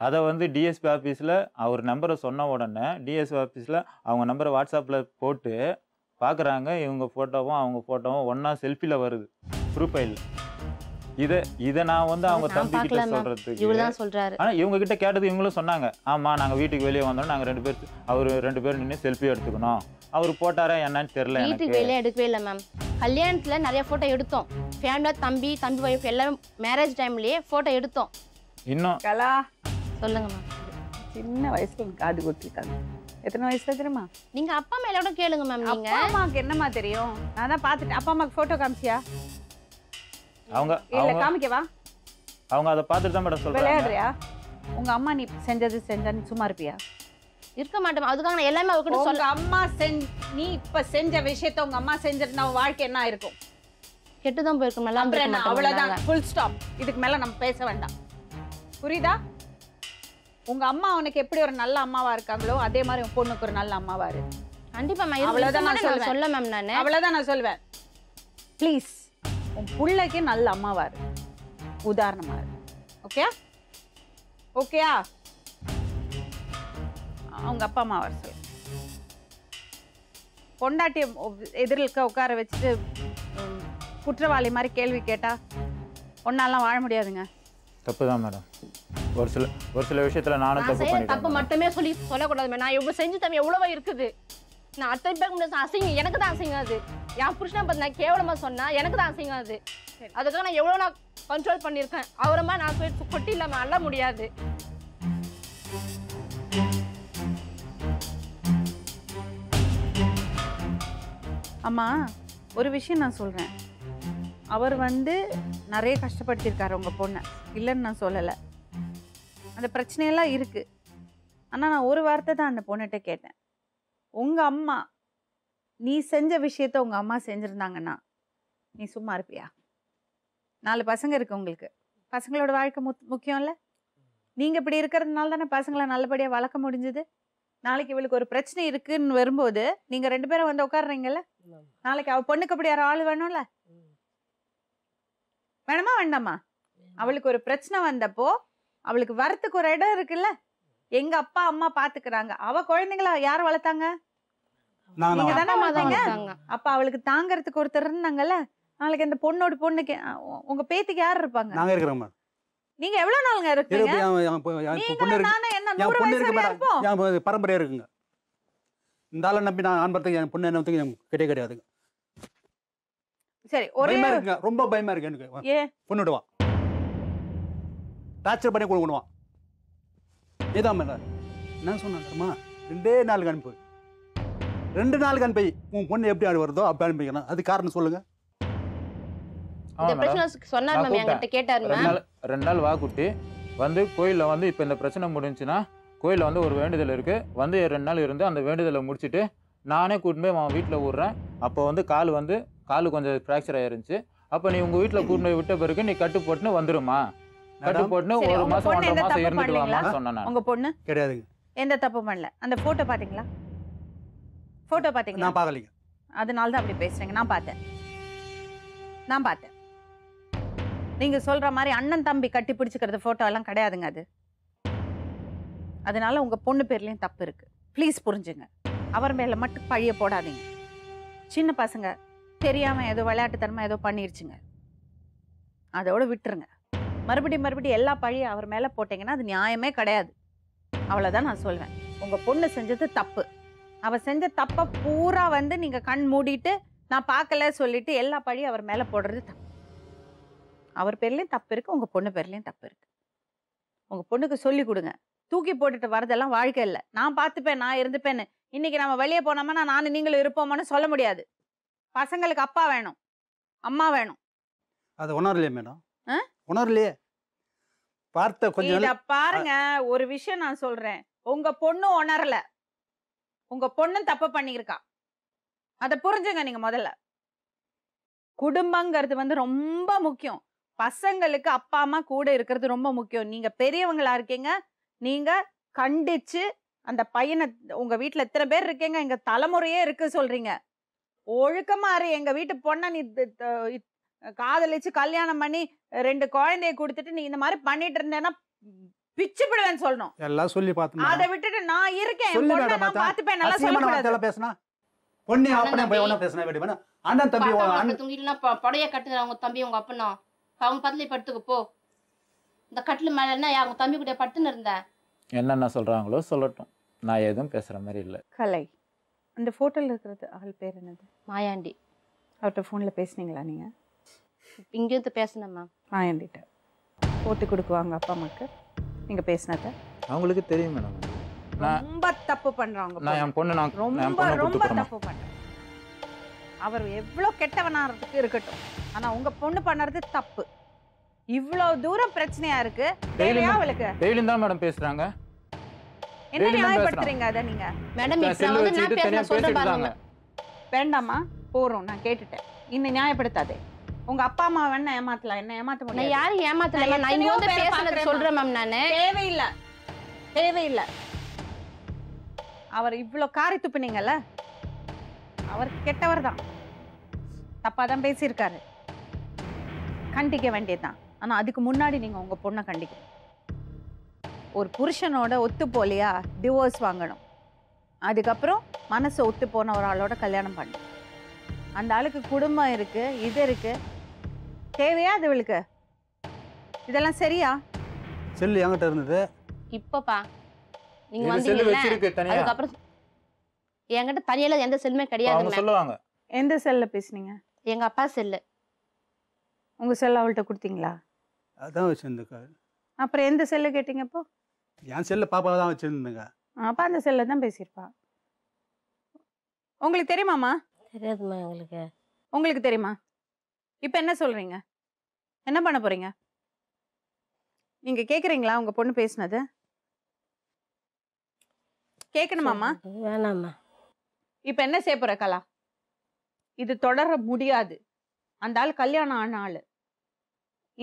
அதை வந்து டிஎஸ்பி ஆஃபீஸில் அவர் நம்பரை சொன்ன உடனே டிஎஸ்பி ஆஃபீஸில் அவங்க நம்பரை வாட்ஸ்அப்பில் போட்டு பார்க்குறாங்க இவங்க ஃபோட்டோவும் அவங்க ஃபோட்டோவும் ஒன்றா செல்ஃபியில் வருது. ப்ரூஃபைல் இதை இதை நான் வந்து அவங்க தம்பி கிட்ட தான் சொல்றாரு. ஆனால் இவங்க கிட்ட கேட்டது இவங்களும் சொன்னாங்க. ஆமாம் நாங்கள் வீட்டுக்கு வெளியே வந்தோம் நாங்கள் ரெண்டு பேர் அவர் ரெண்டு பேரும் நின்று செல்ஃபி எடுத்துக்கணும். அவர் போட்டாரா என்னன்னு தெரில எனக்கு. வீட்டுக்கு வெளியே எடுக்கவே இல்லை மேம் கல்யாணத்துல நிறைய போட்டோ எடுத்தோம். ஃபேமிலியா தம்பி தம்பி ஒய்ஃப் எல்லாமே மேரேஜ் டைம்லயே போட்டோ எடுத்தோம். இன்னும் கலா. சொல்லுங்க மேம் சின்ன வயசுல காது குத்திருக்காங்க எத்தனை வயசுல தெரியுமா? நீங்க அப்பா அம்மா எல்லாரும் கேளுங்க மேம் நீங்க. அப்பா அம்மாக்கு என்னம்மா தெரியும்? நான் தான் பார்த்துட்டேன் அப்பா அம்மாக்கு போட்டோ காமிச்சியா? அவங்க இல்ல காமிக்கவா? அவங்க அதை பார்த்துட்டு தான் மேடம் சொல்கிறாங்க விளையாடுறியா? உங்க அம்மா நீ செஞ்சது செஞ்சா நீ சும்மா இருப்பியா? இருக்க மாட்டோம் அதுக்காக நான் எல்லாமே அவர்கிட்ட உங்க சொல்ல அம்மா செஞ் நீ இப்ப செஞ்ச விஷயத்த உங்க அம்மா செஞ்சிருந்தா உன் வாழ்க்கை என்ன இருக்கும் கெட்டு தான் போயிருக்கோம் அவ்வளவுதான். ஃபுல் ஸ்டாப் இதுக்கு மேல நம்ம பேச வேண்டாம். புரியுதா? உங்க அம்மா உனக்கு எப்படி ஒரு நல்ல அம்மாவா இருக்காங்களோ அதே மாதிரி உன் பொண்ணுக்கு ஒரு நல்ல அம்மாவா இரு. கண்டிப்பா மேம் அவ்வளவுதான் நான் சொல்வேன். சொல்ல மேம் நானு. அவ்வளவுதான் நான் சொல்வேன். ப்ளீஸ் உன் புள்ளைக்கு நல்ல அம்மாவா இரு. உதாரணமா இரு. ஓகே ஓகேயா அவங்க அப்பா அம்மா வர சொல்லு. பொண்டாட்டிய எதிரில் உட்கார வச்சுட்டு குற்றவாளி மாதிரி கேள்வி கேட்டா ஒன்னாலாம் வாழ முடியாதுங்க. தப்பு தான் மேடம். ஒரு சில ஒரு சில விஷயத்தில் நானும் நான் தப்பு பண்ணிட்டேன். தப்பு. மட்டுமே சொல்லி சொல்லக்கூடாது நான் எவ்வளவு செஞ்சு தம்பி எவ்வளவோ இருக்குது. நான் அத்தனை பேருக்கு முன்னாடி அசிங்கம் எனக்கு தான் அசிங்கம் அது. என் புருஷனை பத்தி நான் கேவலமா சொன்னா எனக்கு தான் அசிங்கம் அது. அதுக்காக நான் எவ்வளவு நான் கண்ட்ரோல் பண்ணியிருக்கேன். அவரை மாதிரி நான் போய் கொட்டி இல்லாம அள்ள முடியாது. அம்மா ஒரு விஷயம் நான் சொல்கிறேன் அவர் வந்து நிறைய கஷ்டப்படுத்தியிருக்காரு உங்கள் பொண்ணை. இல்லைன்னு நான் சொல்லலை. அந்த பிரச்சனையெல்லாம் இருக்குது ஆனால் நான் ஒரு வார்த்தை தான் அந்த பொண்ணுகிட்ட கேட்டேன். உங்கள் அம்மா நீ செஞ்ச விஷயத்த உங்கள் அம்மா செஞ்சுருந்தாங்கன்னா நீ சும்மா இருப்பியா? நாலு பசங்க இருக்கு உங்களுக்கு. பசங்களோட வாழ்க்கை முத் முக்கியம் இல்லை நீங்கள் இப்படி இருக்கிறதுனால தானே பசங்களை நல்லபடியாக வளர்க்க முடிஞ்சுது? நாளைக்கு இவளுக்கு ஒரு பிரச்சனை இருக்குன்னு வரும்போது நீங்கள் ரெண்டு பேரும் வந்து உட்காடுறீங்கல்ல நாளைக்கு அவள் பொண்ணுக்கு அப்படி யாரும் ஆள் வேணும்ல? வேணுமா வேண்டாமா? அவளுக்கு ஒரு பிரச்சனை வந்தப்போ அவளுக்கு வரத்துக்கு ஒரு இடம் இருக்குல்ல? எங்க அப்பா அம்மா பாத்துக்கிறாங்க. அவ குழந்தைங்கள யார் வளர்த்தாங்க? நீங்க தான் வளர்த்தீங்க? இருக்காங்க அப்ப அவளுக்கு தாங்கறதுக்கு ஒருத்தர் இருந்தாங்கல்ல? நாளைக்கு அந்த பொண்ணோட பொண்ணுக்கு உங்க பேத்திக்கு யார் இருப்பாங்க? நாங்கள் இருக்கிறோம் நீங்க எவ்வளவு நாளுங்க இருப்பீங்க இருப்பு என் என் பொ- என் பொ- பொண்ணு நீங்களும் இருக்கு. நானும் என்ன என் நூறு பொண்ணு வயசு இருக்கு வரையா மேடம் இருப்போம்? என் பரம்பரையாக இருக்குங்க. இந்த ஆளை நம்பி நான் ஆண் பார்த்துக்கு என் பொண்ணு என்ன கிடையாது கிடையாதுங்க. சரி ஒரே இருக்குங்க. ரொம்ப பயமா இருக்கு எனக்கு. ஏ? பொண்ணுடுவான் டார்ச்சர் பண்ணி கொடுக்கணுவான் இதான் மேடம் என்ன தெரியுமா ரெண்டே நாளுக்கு அனுப்பு. ரெண்டு நாளுக்கு அனுப்பி உன் பொண்ணு எப்படி ஆடு வருதோ அப்படி அனுப்பிக்கணும் அது காரணம் சொல்லுங்க. ரெண்டு நாள் ரெண்டு நாள் வாக்குட்டி. வந்து கோயிலில் வந்து இப்போ இந்த பிரச்சனை முடிஞ்சுன்னா கோயிலில் வந்து ஒரு வேண்டுதல் இருக்குது வந்து ரெண்டு நாள் இருந்து அந்த வேண்டுதலை முடிச்சுட்டு நானே கூட்டின்னு போய் அவன் வீட்டில் விட்றேன் அப்போ வந்து கால் வந்து கால் கொஞ்சம் ஃப்ராக்சர் ஆயிருந்துச்சு. அப்போ நீ உங்கள் வீட்டில் கூட்டின்னு போய் விட்ட பிறகு நீ கட்டு போட்டுன்னு வந்துருமா கட்டு ஒரு ஒன்றரை எந்த தப்பு இருந்துட்டு வாமா பண்ணலீங்களா? சொன்னேன் நான். உங்க பொண்ணு? கிடையாதுங்க. எந்த தப்பும் பண்ணல? அந்த போட்டோ பாத்தீங்களா போட்டோ பாத்தீங்களா நான் பார்க்கலைங்க. அதனால தான் அப்படி பேசுறீங்க. நான் பார்த்தேன். நான் பார்த்தேன். நீங்க சொல்ற மாதிரி அண்ணன் தம்பி கட்டி பிடிச்சிக்கிறது போட்டோ எல்லாம் கிடையாதுங்க அது. அதனால உங்க பொண்ணு பேர்லயும் தப்பு இருக்கு. ப்ளீஸ் புரிஞ்சுங்க. அவர் மேல மட்டும் பழிய போடாதீங்க. சின்ன பசங்க தெரியாம ஏதோ விளையாட்டுத்தனமா ஏதோ பண்ணிருச்சுங்க. அதோட விட்டுருங்க. மறுபடியும் மறுபடியும் எல்லா பழியும் அவர் மேல போட்டீங்கன்னா அது நியாயமே கிடையாது. அவ்வளவுதான் நான் சொல்வேன். உங்க பொண்ணு செஞ்சது தப்பு. அவ செஞ்ச தப்ப பூரா வந்து நீங்க கண் மூடிட்டு நான் பார்க்கல சொல்லிட்டு எல்லா பழியும் அவர் மேல போடுறது தப்பு. அவர் பேர்லயும் தப்பு இருக்கு உங்க பொண்ணு பேர்லயும் தப்பு இருக்கு. உங்க பொண்ணுக்கு சொல்லி கொடுங்க. தூக்கி போட்டுட்டு வரதெல்லாம் வாழ்க்கை இல்லை. நான் பார்த்துப்பேன் நான் இருந்துப்பேன்னு. இன்னைக்கு நம்ம வெளியே போனோம்னா நானும் நீங்களும் இருப்போமான்னு சொல்ல முடியாது. பசங்களுக்கு அப்பா வேணும். அம்மா வேணும். அது உணரலையே மேடம். ஆ? உணரலையே. பார்த்த கொஞ்சம் பாருங்க ஒரு விஷயம் நான் சொல்றேன். உங்க பொண்ணு உணரல. உங்க பொண்ணு தப்பு பண்ணியிருக்கா. அத புரிஞ்சுங்க நீங்க முதல்ல. குடும்பங்கிறது வந்து ரொம்ப முக்கியம். பசங்களுக்கு அப்பா அம்மா கூட இருக்கிறது ரொம்ப முக்கியம். நீங்க பெரியவங்களா இருக்கீங்க நீங்க கண்டிச்சு அந்த பையனை உங்க வீட்ல எத்தனை பேர் இருக்கீங்க எங்க தலைமுறையே இருக்கு சொல்றீங்க. ஒழுக்கமா இரு எங்க வீட்டு பொண்ணை நீ காதலிச்சு கல்யாணம் பண்ணி ரெண்டு குழந்தைய கொடுத்துட்டு நீ இந்த மாதிரி பண்ணிட்டு இருந்தேன்னா பிச்சு விடுவேன்னு சொல்லணும். எல்லாம் சொல்லி பார்த்தோம்? அதை விட்டுட்டு நான் இருக்கேன். சொல்லு நான் நல்லா வார்த்தையெல்லாம் பேசினா? பொண்ணு அப்பனே போய். ஒன்றா பேசினா வேண்டி வேணா அண்ணன் தம்பி இல்லைன்னா புடைய கட்டுங்க. அவங்க தம்பி உங்க அப்பனும் அவங்க பக்கத்துல படுத்துக்க போ. இந்த கட்டில் மேல என்ன அவங்க தம்பி கூட பட்டுன்னு இருந்தேன் என்னென்ன சொல்கிறாங்களோ சொல்லட்டும். நான் எதுவும் பேசுகிற மாதிரி இல்லை. கலை. அந்த போட்டோல இருக்கிறது ஆள் பேர் என்னது? மாயாண்டி. அவர்கிட்ட ஃபோன்ல பேசுனீங்களா நீங்க? இங்கேருந்து பேசினேன் மேம் மாயாண்டிட்ட போட்டு கொடுக்குவாங்க அப்பா அம்மாக்கு. நீங்க பேசினத? அவங்களுக்கு தெரியும் மேடம் நான் ரொம்ப தப்பு பண்றாங்க நான் என் பொண்ணு நான் நான் ரொம்ப ரொம்ப தப்பு பண்றாங்க அவர் எவ்வளோ கெட்டவனாகிறதுக்கு இருக்கட்டும். ஆனா உங்க பொண்ணு பண்ணறது தப்பு. இவ்வளவு தூரம் பிரச்சனையா இருக்கு. தேவையா அவளுக்கு? டெய்லியும் தான் மேடம் பேசுகிறாங்க என்ன நியாயப்படுத்துறீங்க அத நீங்க? மேடம் இப்ப செல்லு வந்து நான் தனியாக சொல்றேன் பாருங்க. வேண்டாமா போறோம் நான் கேட்டுட்டேன். இன்னும் நியாயப்படுத்தாதே. உங்க அப்பா அம்மா வேணா ஏமாத்தலாம். என்ன ஏமாத்த நான் முடியாது. யாரும் ஏமாத்தல நான் நான் இங்க வந்து பார்க்கிறேன் சொல்றேன் மேம் நானு. தேவையில்லை. தேவையில்லை. அவர் இவ்வளோ காரி துப்புனீங்கல்ல? அவர் கெட்டவர் தான். தப்பாக தான் பேசியிருக்காரு. கண்டிக்க வேண்டியதுதான். ஆனால் அதுக்கு முன்னாடி நீங்கள் உங்கள் பொண்ணை கண்டிக்கணும். ஒரு புருஷனோட ஒத்து போலையா? டிவோர்ஸ் வாங்கணும். அதுக்கப்புறம் மனசு ஒத்து போன ஒரு ஆளோட கல்யாணம் பண்ணணும். அந்த ஆளுக்கு குடும்பம் இருக்கு இது இருக்கு. தேவையா அது இவளுக்கு? இதெல்லாம் சரியா? செல்லு என்கிட்ட இருந்தது. இப்பப்பா. நீங்க செல்லு வந்தீங்கல்ல அதுக்கப்புறம் என்கிட்ட தனியால எந்த செல்லுமே கிடையாது சொல்லுவாங்க. எந்த செல்ல பேசுனீங்க? எங்க அப்பா செல்லு. உங்க செல் அவள்கிட்ட கொடுத்தீங்களா? அதான் வச்சுருந்துக்கா அப்புறம் எந்த செல்லு கேட்டீங்க இப்போ என் செல்லு பாப்பா தான் வச்சுருந்துங்க. அப்போ அந்த செல்ல தான் பேசியிருப்பா. உங்களுக்கு தெரியுமாம்மா தெரியாதும்மா எங்களுக்கு. உங்களுக்கு தெரியுமா? இப்போ என்ன சொல்றீங்க? என்ன பண்ண போறீங்க? நீங்க கேக்குறீங்களா? உங்க பொண்ணு பேசுனது? கேட்கணுமாம்மா வேணாம்மா. இப்போ என்ன செய்ய போற கலா? இது தொடர முடியாது. அந்த ஆள் கல்யாணம் ஆன ஆளு.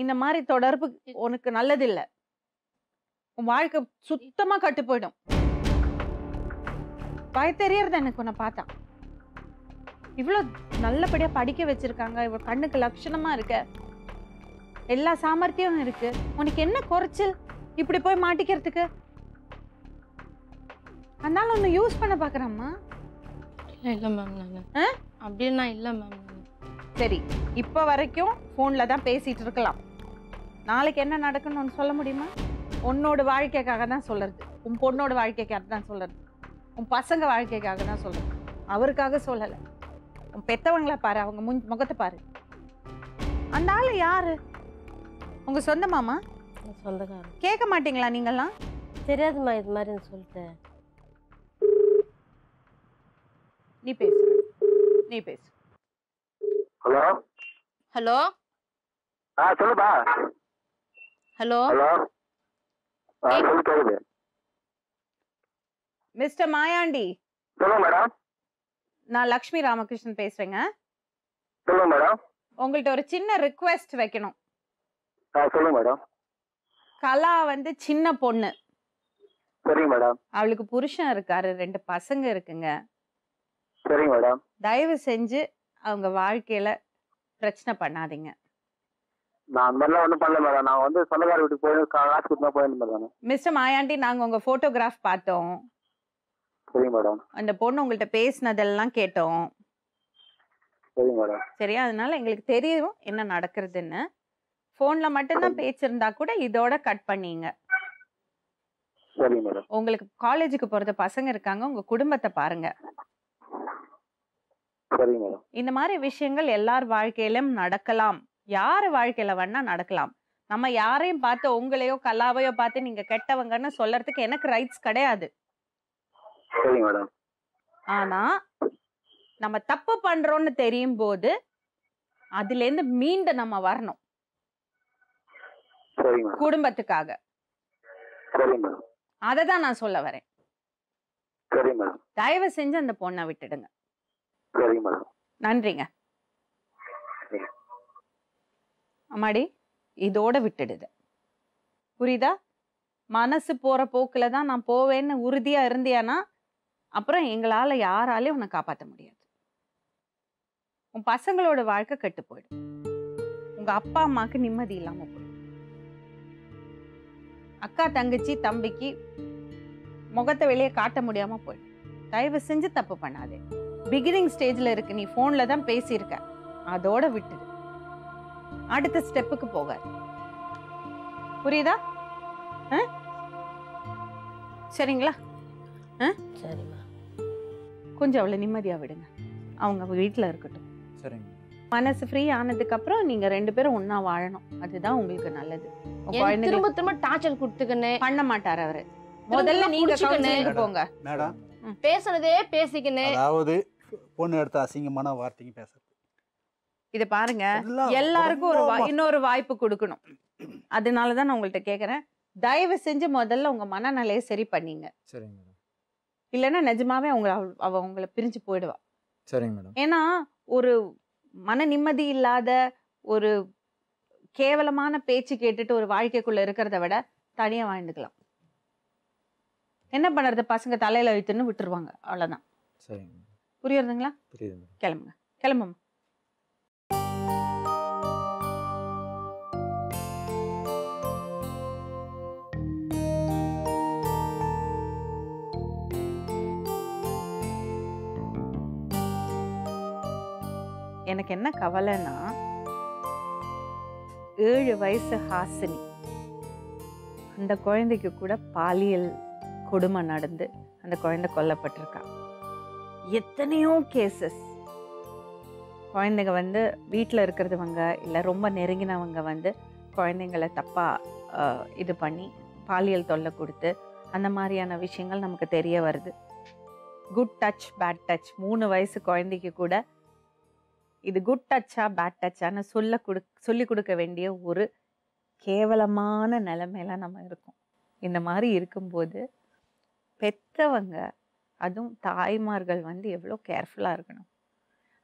இந்த மாதிரி தொடர்பு உனக்கு நல்லதில்லை. உன் வாழ்க்கை சுத்தமா கட்டு போயிடும். பய தெரியறது எனக்கு உன்னை பார்த்தா. இவ்வளோ நல்லபடியா படிக்க வச்சிருக்காங்க. இவ்வளோ கண்ணுக்கு லட்சணமா இருக்க. எல்லா சாமர்த்தியம் இருக்கு. உனக்கு என்ன குறைச்சல்? இப்படி போய் மாட்டிக்கிறதுக்கு? அதனால ஒன்று யூஸ் பண்ண பார்க்குறம்மா இல்ல இல்ல மேம் நானு ஆ? அப்படின்னா இல்ல மேம் சரி இப்போ வரைக்கும் ஃபோனில் தான் பேசிட்டு இருக்கலாம். நாளைக்கு என்ன நடக்கணும்னு சொல்ல முடியுமா? உன்னோட வாழ்க்கைக்காக தான் சொல்றது. உன் பொண்ணோட வாழ்க்கைக்காக தான் சொல்றது. உன் பசங்க வாழ்க்கைக்காக தான் சொல்றது. அவருக்காக சொல்லலை. பெத்தவங்கள பாரு அவங்க முன் முகத்தை பாரு. அந்த ஆள் யாரு? உங்க சொந்த மாமா? சொந்தக்காரன் கேட்க மாட்டீங்களா நீங்கெல்லாம் தெரியாதும்மா இது மாதிரின்னு சொல்லிட்டு. நீ பேசு. நீ பேசு. ஹலோ? ஹலோ? ஆ சொல்லுப்பா. ஹலோ? ஹலோ? சொல்லு மிஸ்டர் மாயாண்டி. சொல்லுங்க மேடம். நான் லக்ஷ்மி ராமகிருஷ்ணன் பேசுறேங்க. சொல்லுங்க மேடம். உங்கள்ட்ட ஒரு சின்ன ரிக்வெஸ்ட் வைக்கணும். சொல்லுங்க மேடம். கலா வந்து சின்ன பொண்ணு. சரிங்க மேடம். அவளுக்கு புருஷன் இருக்காரு ரெண்டு பசங்க இருக்குங்க. சரிங்க மேடம். தயவு செஞ்சு அவங்க வாழ்க்கையில பிரச்சனை பண்ணாதீங்க. நான் அந்த மாதிரிலாம் ஒன்றும் பண்ணல மேடம். நான் வந்து சொந்தக்கார வீட்டுக்கு போய் காசு கொடுத்து தான் போயிருந்தேன் மேடம். மிஸ்டர் மாயாண்டி நாங்க உங்க போட்டோகிராஃப் பார்த்தோம். சரிங்க மேடம் அந்த பொண்ணு உங்கள்ட்ட பேசினதெல்லாம் கேட்டோம். சரிங்க மேடம் சரியா? அதனால எங்களுக்கு தெரியும் என்ன நடக்கிறதுன்னு. ஃபோன்ல மட்டும்தான் பேச்சிருந்தா கூட இதோட கட் பண்ணீங்க. சரிங்க மேடம் உங்களுக்கு காலேஜுக்கு போறது பசங்க இருக்காங்க உங்க குடும்பத்தை பாருங்க. சரிங்க மேடம் இந்த மாதிரி விஷயங்கள் எல்லார் வாழ்க்கையிலும் நடக்கலாம். யார் வாழ்க்கையில வேணா நடக்கலாம். நம்ம யாரையும் பார்த்து உங்களையோ கலாவையோ பார்த்து நீங்க கெட்டவங்கன்னு சொல்லறதுக்கு எனக்கு ரைட்ஸ் கிடையாது. சரிங்க மேடம் ஆனா நம்ம தப்பு பண்றோம்னு தெரியும் போது அதுல இருந்து மீண்டு நம்ம வரணும். குடும்பத்துக்காக. சரிங்க மேடம் அதை தான் நான் சொல்ல வரேன். தயவு செஞ்சு அந்த பொண்ணை விட்டுடுங்க. நன்றிங்க. அம்மாடி இதோட விட்டுடுது. புரியுதா? மனசு போற போக்குல தான் நான் போவேன்னு உறுதியா இருந்தியானா அப்புறம் எங்களால் யாராலையும் உன்னை காப்பாற்ற முடியாது. உன் பசங்களோட வாழ்க்கை கெட்டு போயிடும். உங்க அப்பா அம்மாவுக்கு நிம்மதி இல்லாம போயிடும். அக்கா தங்கச்சி தம்பிக்கு முகத்தை வெளியே காட்ட முடியாம போயிடும். தயவு செஞ்சு தப்பு பண்ணாதே. பிகினிங் ஸ்டேஜ்ல இருக்கு. நீ போன்ல தான் பேசியிருக்க. அதோட விட்டுடு. அடுத்த ஸ்டெப்புக்கு போகாது. புரியுதா? ஆ? சரிங்களா? சரிம்மா. கொஞ்சம் அவளை நிம்மதியா விடுங்க. அவங்க வீட்டில் இருக்கட்டும். சரிங்க. மனசு ஃப்ரீ ஆனதுக்கு அப்புறம் நீங்க ரெண்டு பேரும் ஒண்ணா வாழணும். அதுதான் உங்களுக்கு நல்லது. திரும்ப திரும்ப டார்ச்சர் கொடுத்துக்கின்னு. பண்ண மாட்டாரு அவரு. முதல்ல நீங்க போங்க. மேடம். பேசுனதே பேசிக்கின்னு. அதாவது பொண்ணு எடுத்த அசிங்கமான வார்த்தைங்க பேசுறது. இத பாருங்க. எல்லாருக்கும் ஒரு இன்னொரு வாய்ப்பு கொடுக்கணும். அதனால தான் நான் உங்கள்ட்ட கேக்குறேன். தயவு செஞ்சு முதல்ல உங்க மனநிலையை சரி பண்ணீங்க. சரிங்க இல்லைன்னா நிஜமாவே அவங்க அவ- அவ உங்களை பிரிஞ்சு போயிடுவா. சரிங்க மேடம். ஏன்னா ஒரு மன நிம்மதி இல்லாத ஒரு கேவலமான பேச்சு கேட்டுட்டு ஒரு வாழ்க்கைக்குள்ள இருக்கிறத விட தனியா வாழ்ந்துக்கலாம். என்ன பண்ணுறது பசங்க தலையில வைத்துன்னு விட்டுருவாங்க. அவ்வளவுதான். புரியுறதுங்களா? புரியுது கிளம்புங்க. கிளம்புமா எனக்கு என்ன கவலைன்னா ஏழு வயசு ஹாசினி. அந்த குழந்தைக்கு கூட பாலியல் கொடுமை நடந்து அந்த குழந்தை கொல்லப்பட்டிருக்கா. எத்தனையோ கேசஸ் குழந்தைங்க வந்து வீட்டில் இருக்கிறதுவங்க இல்லை ரொம்ப நெருங்கினவங்க வந்து குழந்தைங்கள தப்பாக இது பண்ணி பாலியல் தொல்லை கொடுத்து அந்த மாதிரியான விஷயங்கள் நமக்கு தெரிய வருது. குட் டச் பேட் டச் மூணு வயசு குழந்தைக்கு கூட இது குட் டச்சா பேட் டச்சான்னு சொல்ல கொடு சொல்லி கொடுக்க வேண்டிய ஒரு கேவலமான நிலைமையில நம்ம இருக்கோம். இந்த மாதிரி இருக்கும்போது பெற்றவங்க அதுவும் தாய்மார்கள் வந்து எவ்வளோ கேர்ஃபுல்லாக இருக்கணும்.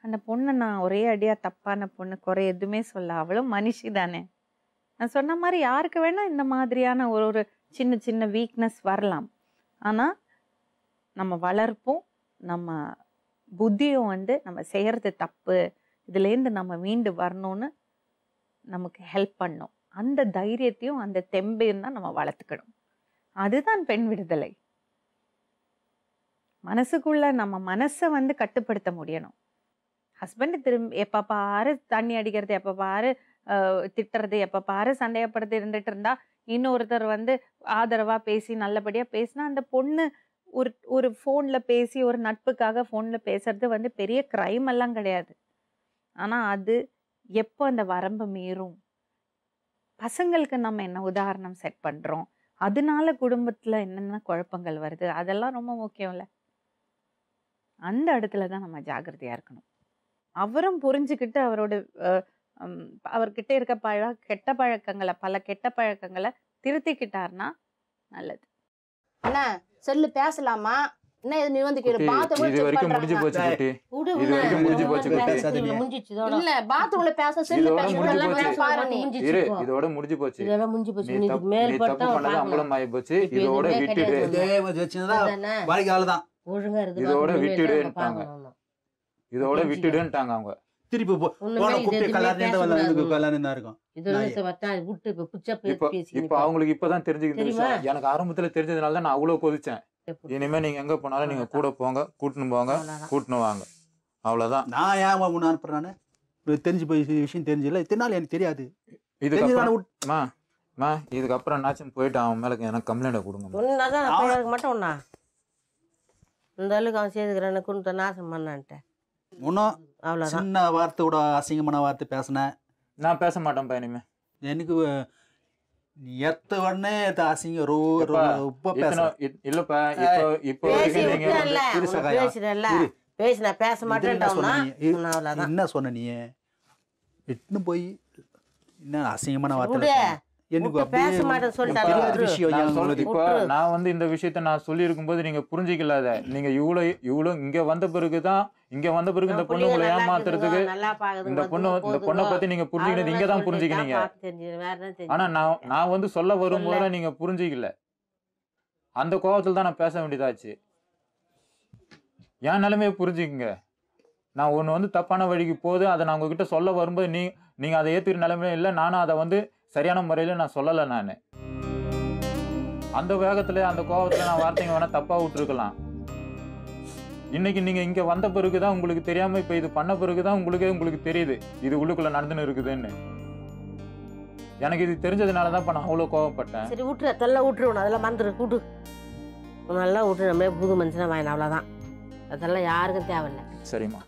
அந்த பொண்ணை நான் ஒரே அடியாக தப்பான பொண்ணு குறை எதுவுமே சொல்ல அவளும் மனுஷி தானே. நான் சொன்ன மாதிரி யாருக்கு வேணால் இந்த மாதிரியான ஒரு ஒரு சின்ன சின்ன வீக்னஸ் வரலாம். ஆனால் நம்ம வளர்ப்பும் நம்ம புத்தியும் வந்து நம்ம செய்கிறது தப்பு இதுலேருந்து நம்ம மீண்டு வரணும்னு நமக்கு ஹெல்ப் பண்ணும். அந்த தைரியத்தையும் அந்த தெம்பையும் தான் நம்ம வளர்த்துக்கணும். அதுதான் பெண் விடுதலை. மனசுக்குள்ள நம்ம மனசை வந்து கட்டுப்படுத்த முடியணும். ஹஸ்பண்ட் திரும்பி எப்போ பாரு தண்ணி அடிக்கிறது எப்போ பாரு திட்டுறது எப்போ பாரு சண்டையப்படுறது இருந்துட்டு இருந்தா இன்னொருத்தர் வந்து ஆதரவாக பேசி நல்லபடியாக பேசினா அந்த பொண்ணு ஒரு ஒரு ஃபோனில் பேசி ஒரு நட்புக்காக ஃபோனில் பேசுறது வந்து பெரிய க்ரைம் எல்லாம் கிடையாது. ஆனால் அது எப்போ அந்த வரம்பு மீறும்? பசங்களுக்கு நம்ம என்ன உதாரணம் செட் பண்ணுறோம் அதனால குடும்பத்தில் என்னென்ன குழப்பங்கள் வருது? அதெல்லாம் ரொம்ப முக்கியம்ல. அந்த இடத்துல தான் நம்ம ஜாகிரதையாக இருக்கணும். அவரும் புரிஞ்சுக்கிட்டு அவரோட அவர்கிட்ட இருக்க பழ கெட்ட பழக்கங்களை பல கெட்ட பழக்கங்களை திருத்திக்கிட்டாருன்னா நல்லது. அண்ணா சொல்லு பேசலாமா? நீ வந்து கேளு பாத்ரூம்ல இது வரைக்கும் முடிஞ்சு போச்சு குட்டி இது. வரைக்கும் முடிஞ்சு போச்சு, குட்டி. பேசாதீங்க. முடிஞ்சிச்சு, இதோட. இல்ல பாத்ரூம்ல பேச செல்லு இதோட பேச முடிஞ்சு போச்சு. இரு இப்போ. இதோட முடிஞ்சு போச்சு முடிஞ்சு போச்சு நீ தப்பு அவன் பண்ணது. அம்பலம் போச்சு இப்ப இதோட விட்டுடு. இதே வச்சுருந்தா அதானே? வாழ்க்கையால தான் ஒழுங்கா இருக்கு இதோட பாத்ரூம்ல விட்டுடுன்ட்டாங்க. நம்ம பார்க்கணும். இதோட புரிஞ்சுக்க. விட்டுடுன்ட்டாங்க அவங்க திருப்பி போ ஒண்ணுமே போன இது குப்பி எதுவுமே கல்யாணம் பேசக்கூடாது. வந்து கல்யாணம் தான் இருக்கும் இது வந்து மச்சான், இது விட்டு இப்ப அவங்களுக்கு இப்பதான் தெரிஞ்சுக்கிட்டு. எனக்கு ஆரம்பத்துல தெரிஞ்சதுனால தான் நான் அவ்வளவு கொதிச்சேன் இப்போ. இனிமே நீங்க எங்க போனாலும் நீங்க கூட போங்க கூட்டின்னு போங்க. கூட்டின்னு வாங்க. அவ்வளவுதான். நான் ஏன் முன்ன அனுப்புறேன் நான் தெரிஞ்சு போய் விஷயம் தெரிஞ்சில்ல? இத்தனை எனக்கு தெரியாது. இதுக்கப்புறம் மா இதுக்கப்புறம் என்னாச்சும் போயிட்டு அவன் மேல எனக்கு கம்ப்ளைண்ட் கொடுங்க உன்னை. இந்த அளவுக்கு அவன் செய்துக்கிறான்னு குடுத்த நாசம் பண்ணான்ட்டு இன்னும் அவ்வளோதான் சின்ன வார்த்தை கூட அசிங்கமான வார்த்தை பேசினேன் நான் பேச மாட்டேன்ப்பா இனிமே. எனக்கு உப்பா இத்தனை பேசுறேன் இ- இல்லப்பா இப்போ இப்போ பேசி என்ன சொன்ன நீ? அவ்வளோதான் என்ன சொன்ன நீ? இட்டுன்னு போய் என்ன அசிங்கமான வார்த்தை நான் சொல்ல- வந்து இந்த விஷயத்த நான் சொல்லியிருக்கும் போது நீங்க புரிஞ்சிக்கல அதை நீங்க இவ்வளோ இவ்வளோ இங்க வந்த பிறகு தான் இங்க வந்த பிறகு இந்த பொண்ணு உங்களை ஏமாத்துறதுக்கு இந்த பொண்ணு இந்த பொண்ணை. பத்தி நீங்க புரிஞ்சுக்கினது இங்க தான் புரிஞ்சுக்கினீங்க? ஆனா நான் நான் வந்து சொல்ல வரும்போது நீங்க புரிஞ்சிக்கல. அந்த கோவத்துல தான் நான் பேச வேண்டியதாச்சு. என் நிலைமையை புரிஞ்சுக்குங்க. நான் ஒன்று வந்து தப்பான வழிக்கு போகுது அதை நான் உங்ககிட்ட சொல்ல வரும்போது நீ நீங்கள் அதை ஏற்றுக்கிற நிலைமையில இல்லை நானும் அதை வந்து சரியான முறையில் நான் சொல்லலை நான். அந்த வேகத்தில் அந்த கோவத்தில் நான் வார்த்தைங்க வேணால் தப்பாக விட்டுருக்கலாம். இன்னைக்கு நீங்கள் இங்கே வந்த பிறகு தான் உங்களுக்கு தெரியாமல் இப்போ இது பண்ண பிறகு தான் உங்களுக்கே உங்களுக்கு தெரியுது இது உள்ளுக்குள்ளே நடந்துன்னு இருக்குதுன்னு. எனக்கு இது தெரிஞ்சதுனால தான் இப்போ நான் அவ்வளோ கோவப்பட்டேன். சரி விட்டுரு அதெல்லாம் விட்டுரு உன்னை அதெல்லாம் மறந்துரு விட்டு நல்லா விட்டுரு நம்மளே புது மனுஷனா வாங்கின அவ்வளோதான் அதெல்லாம் யாருக்கும் தேவையில்லை. சரிம்மா.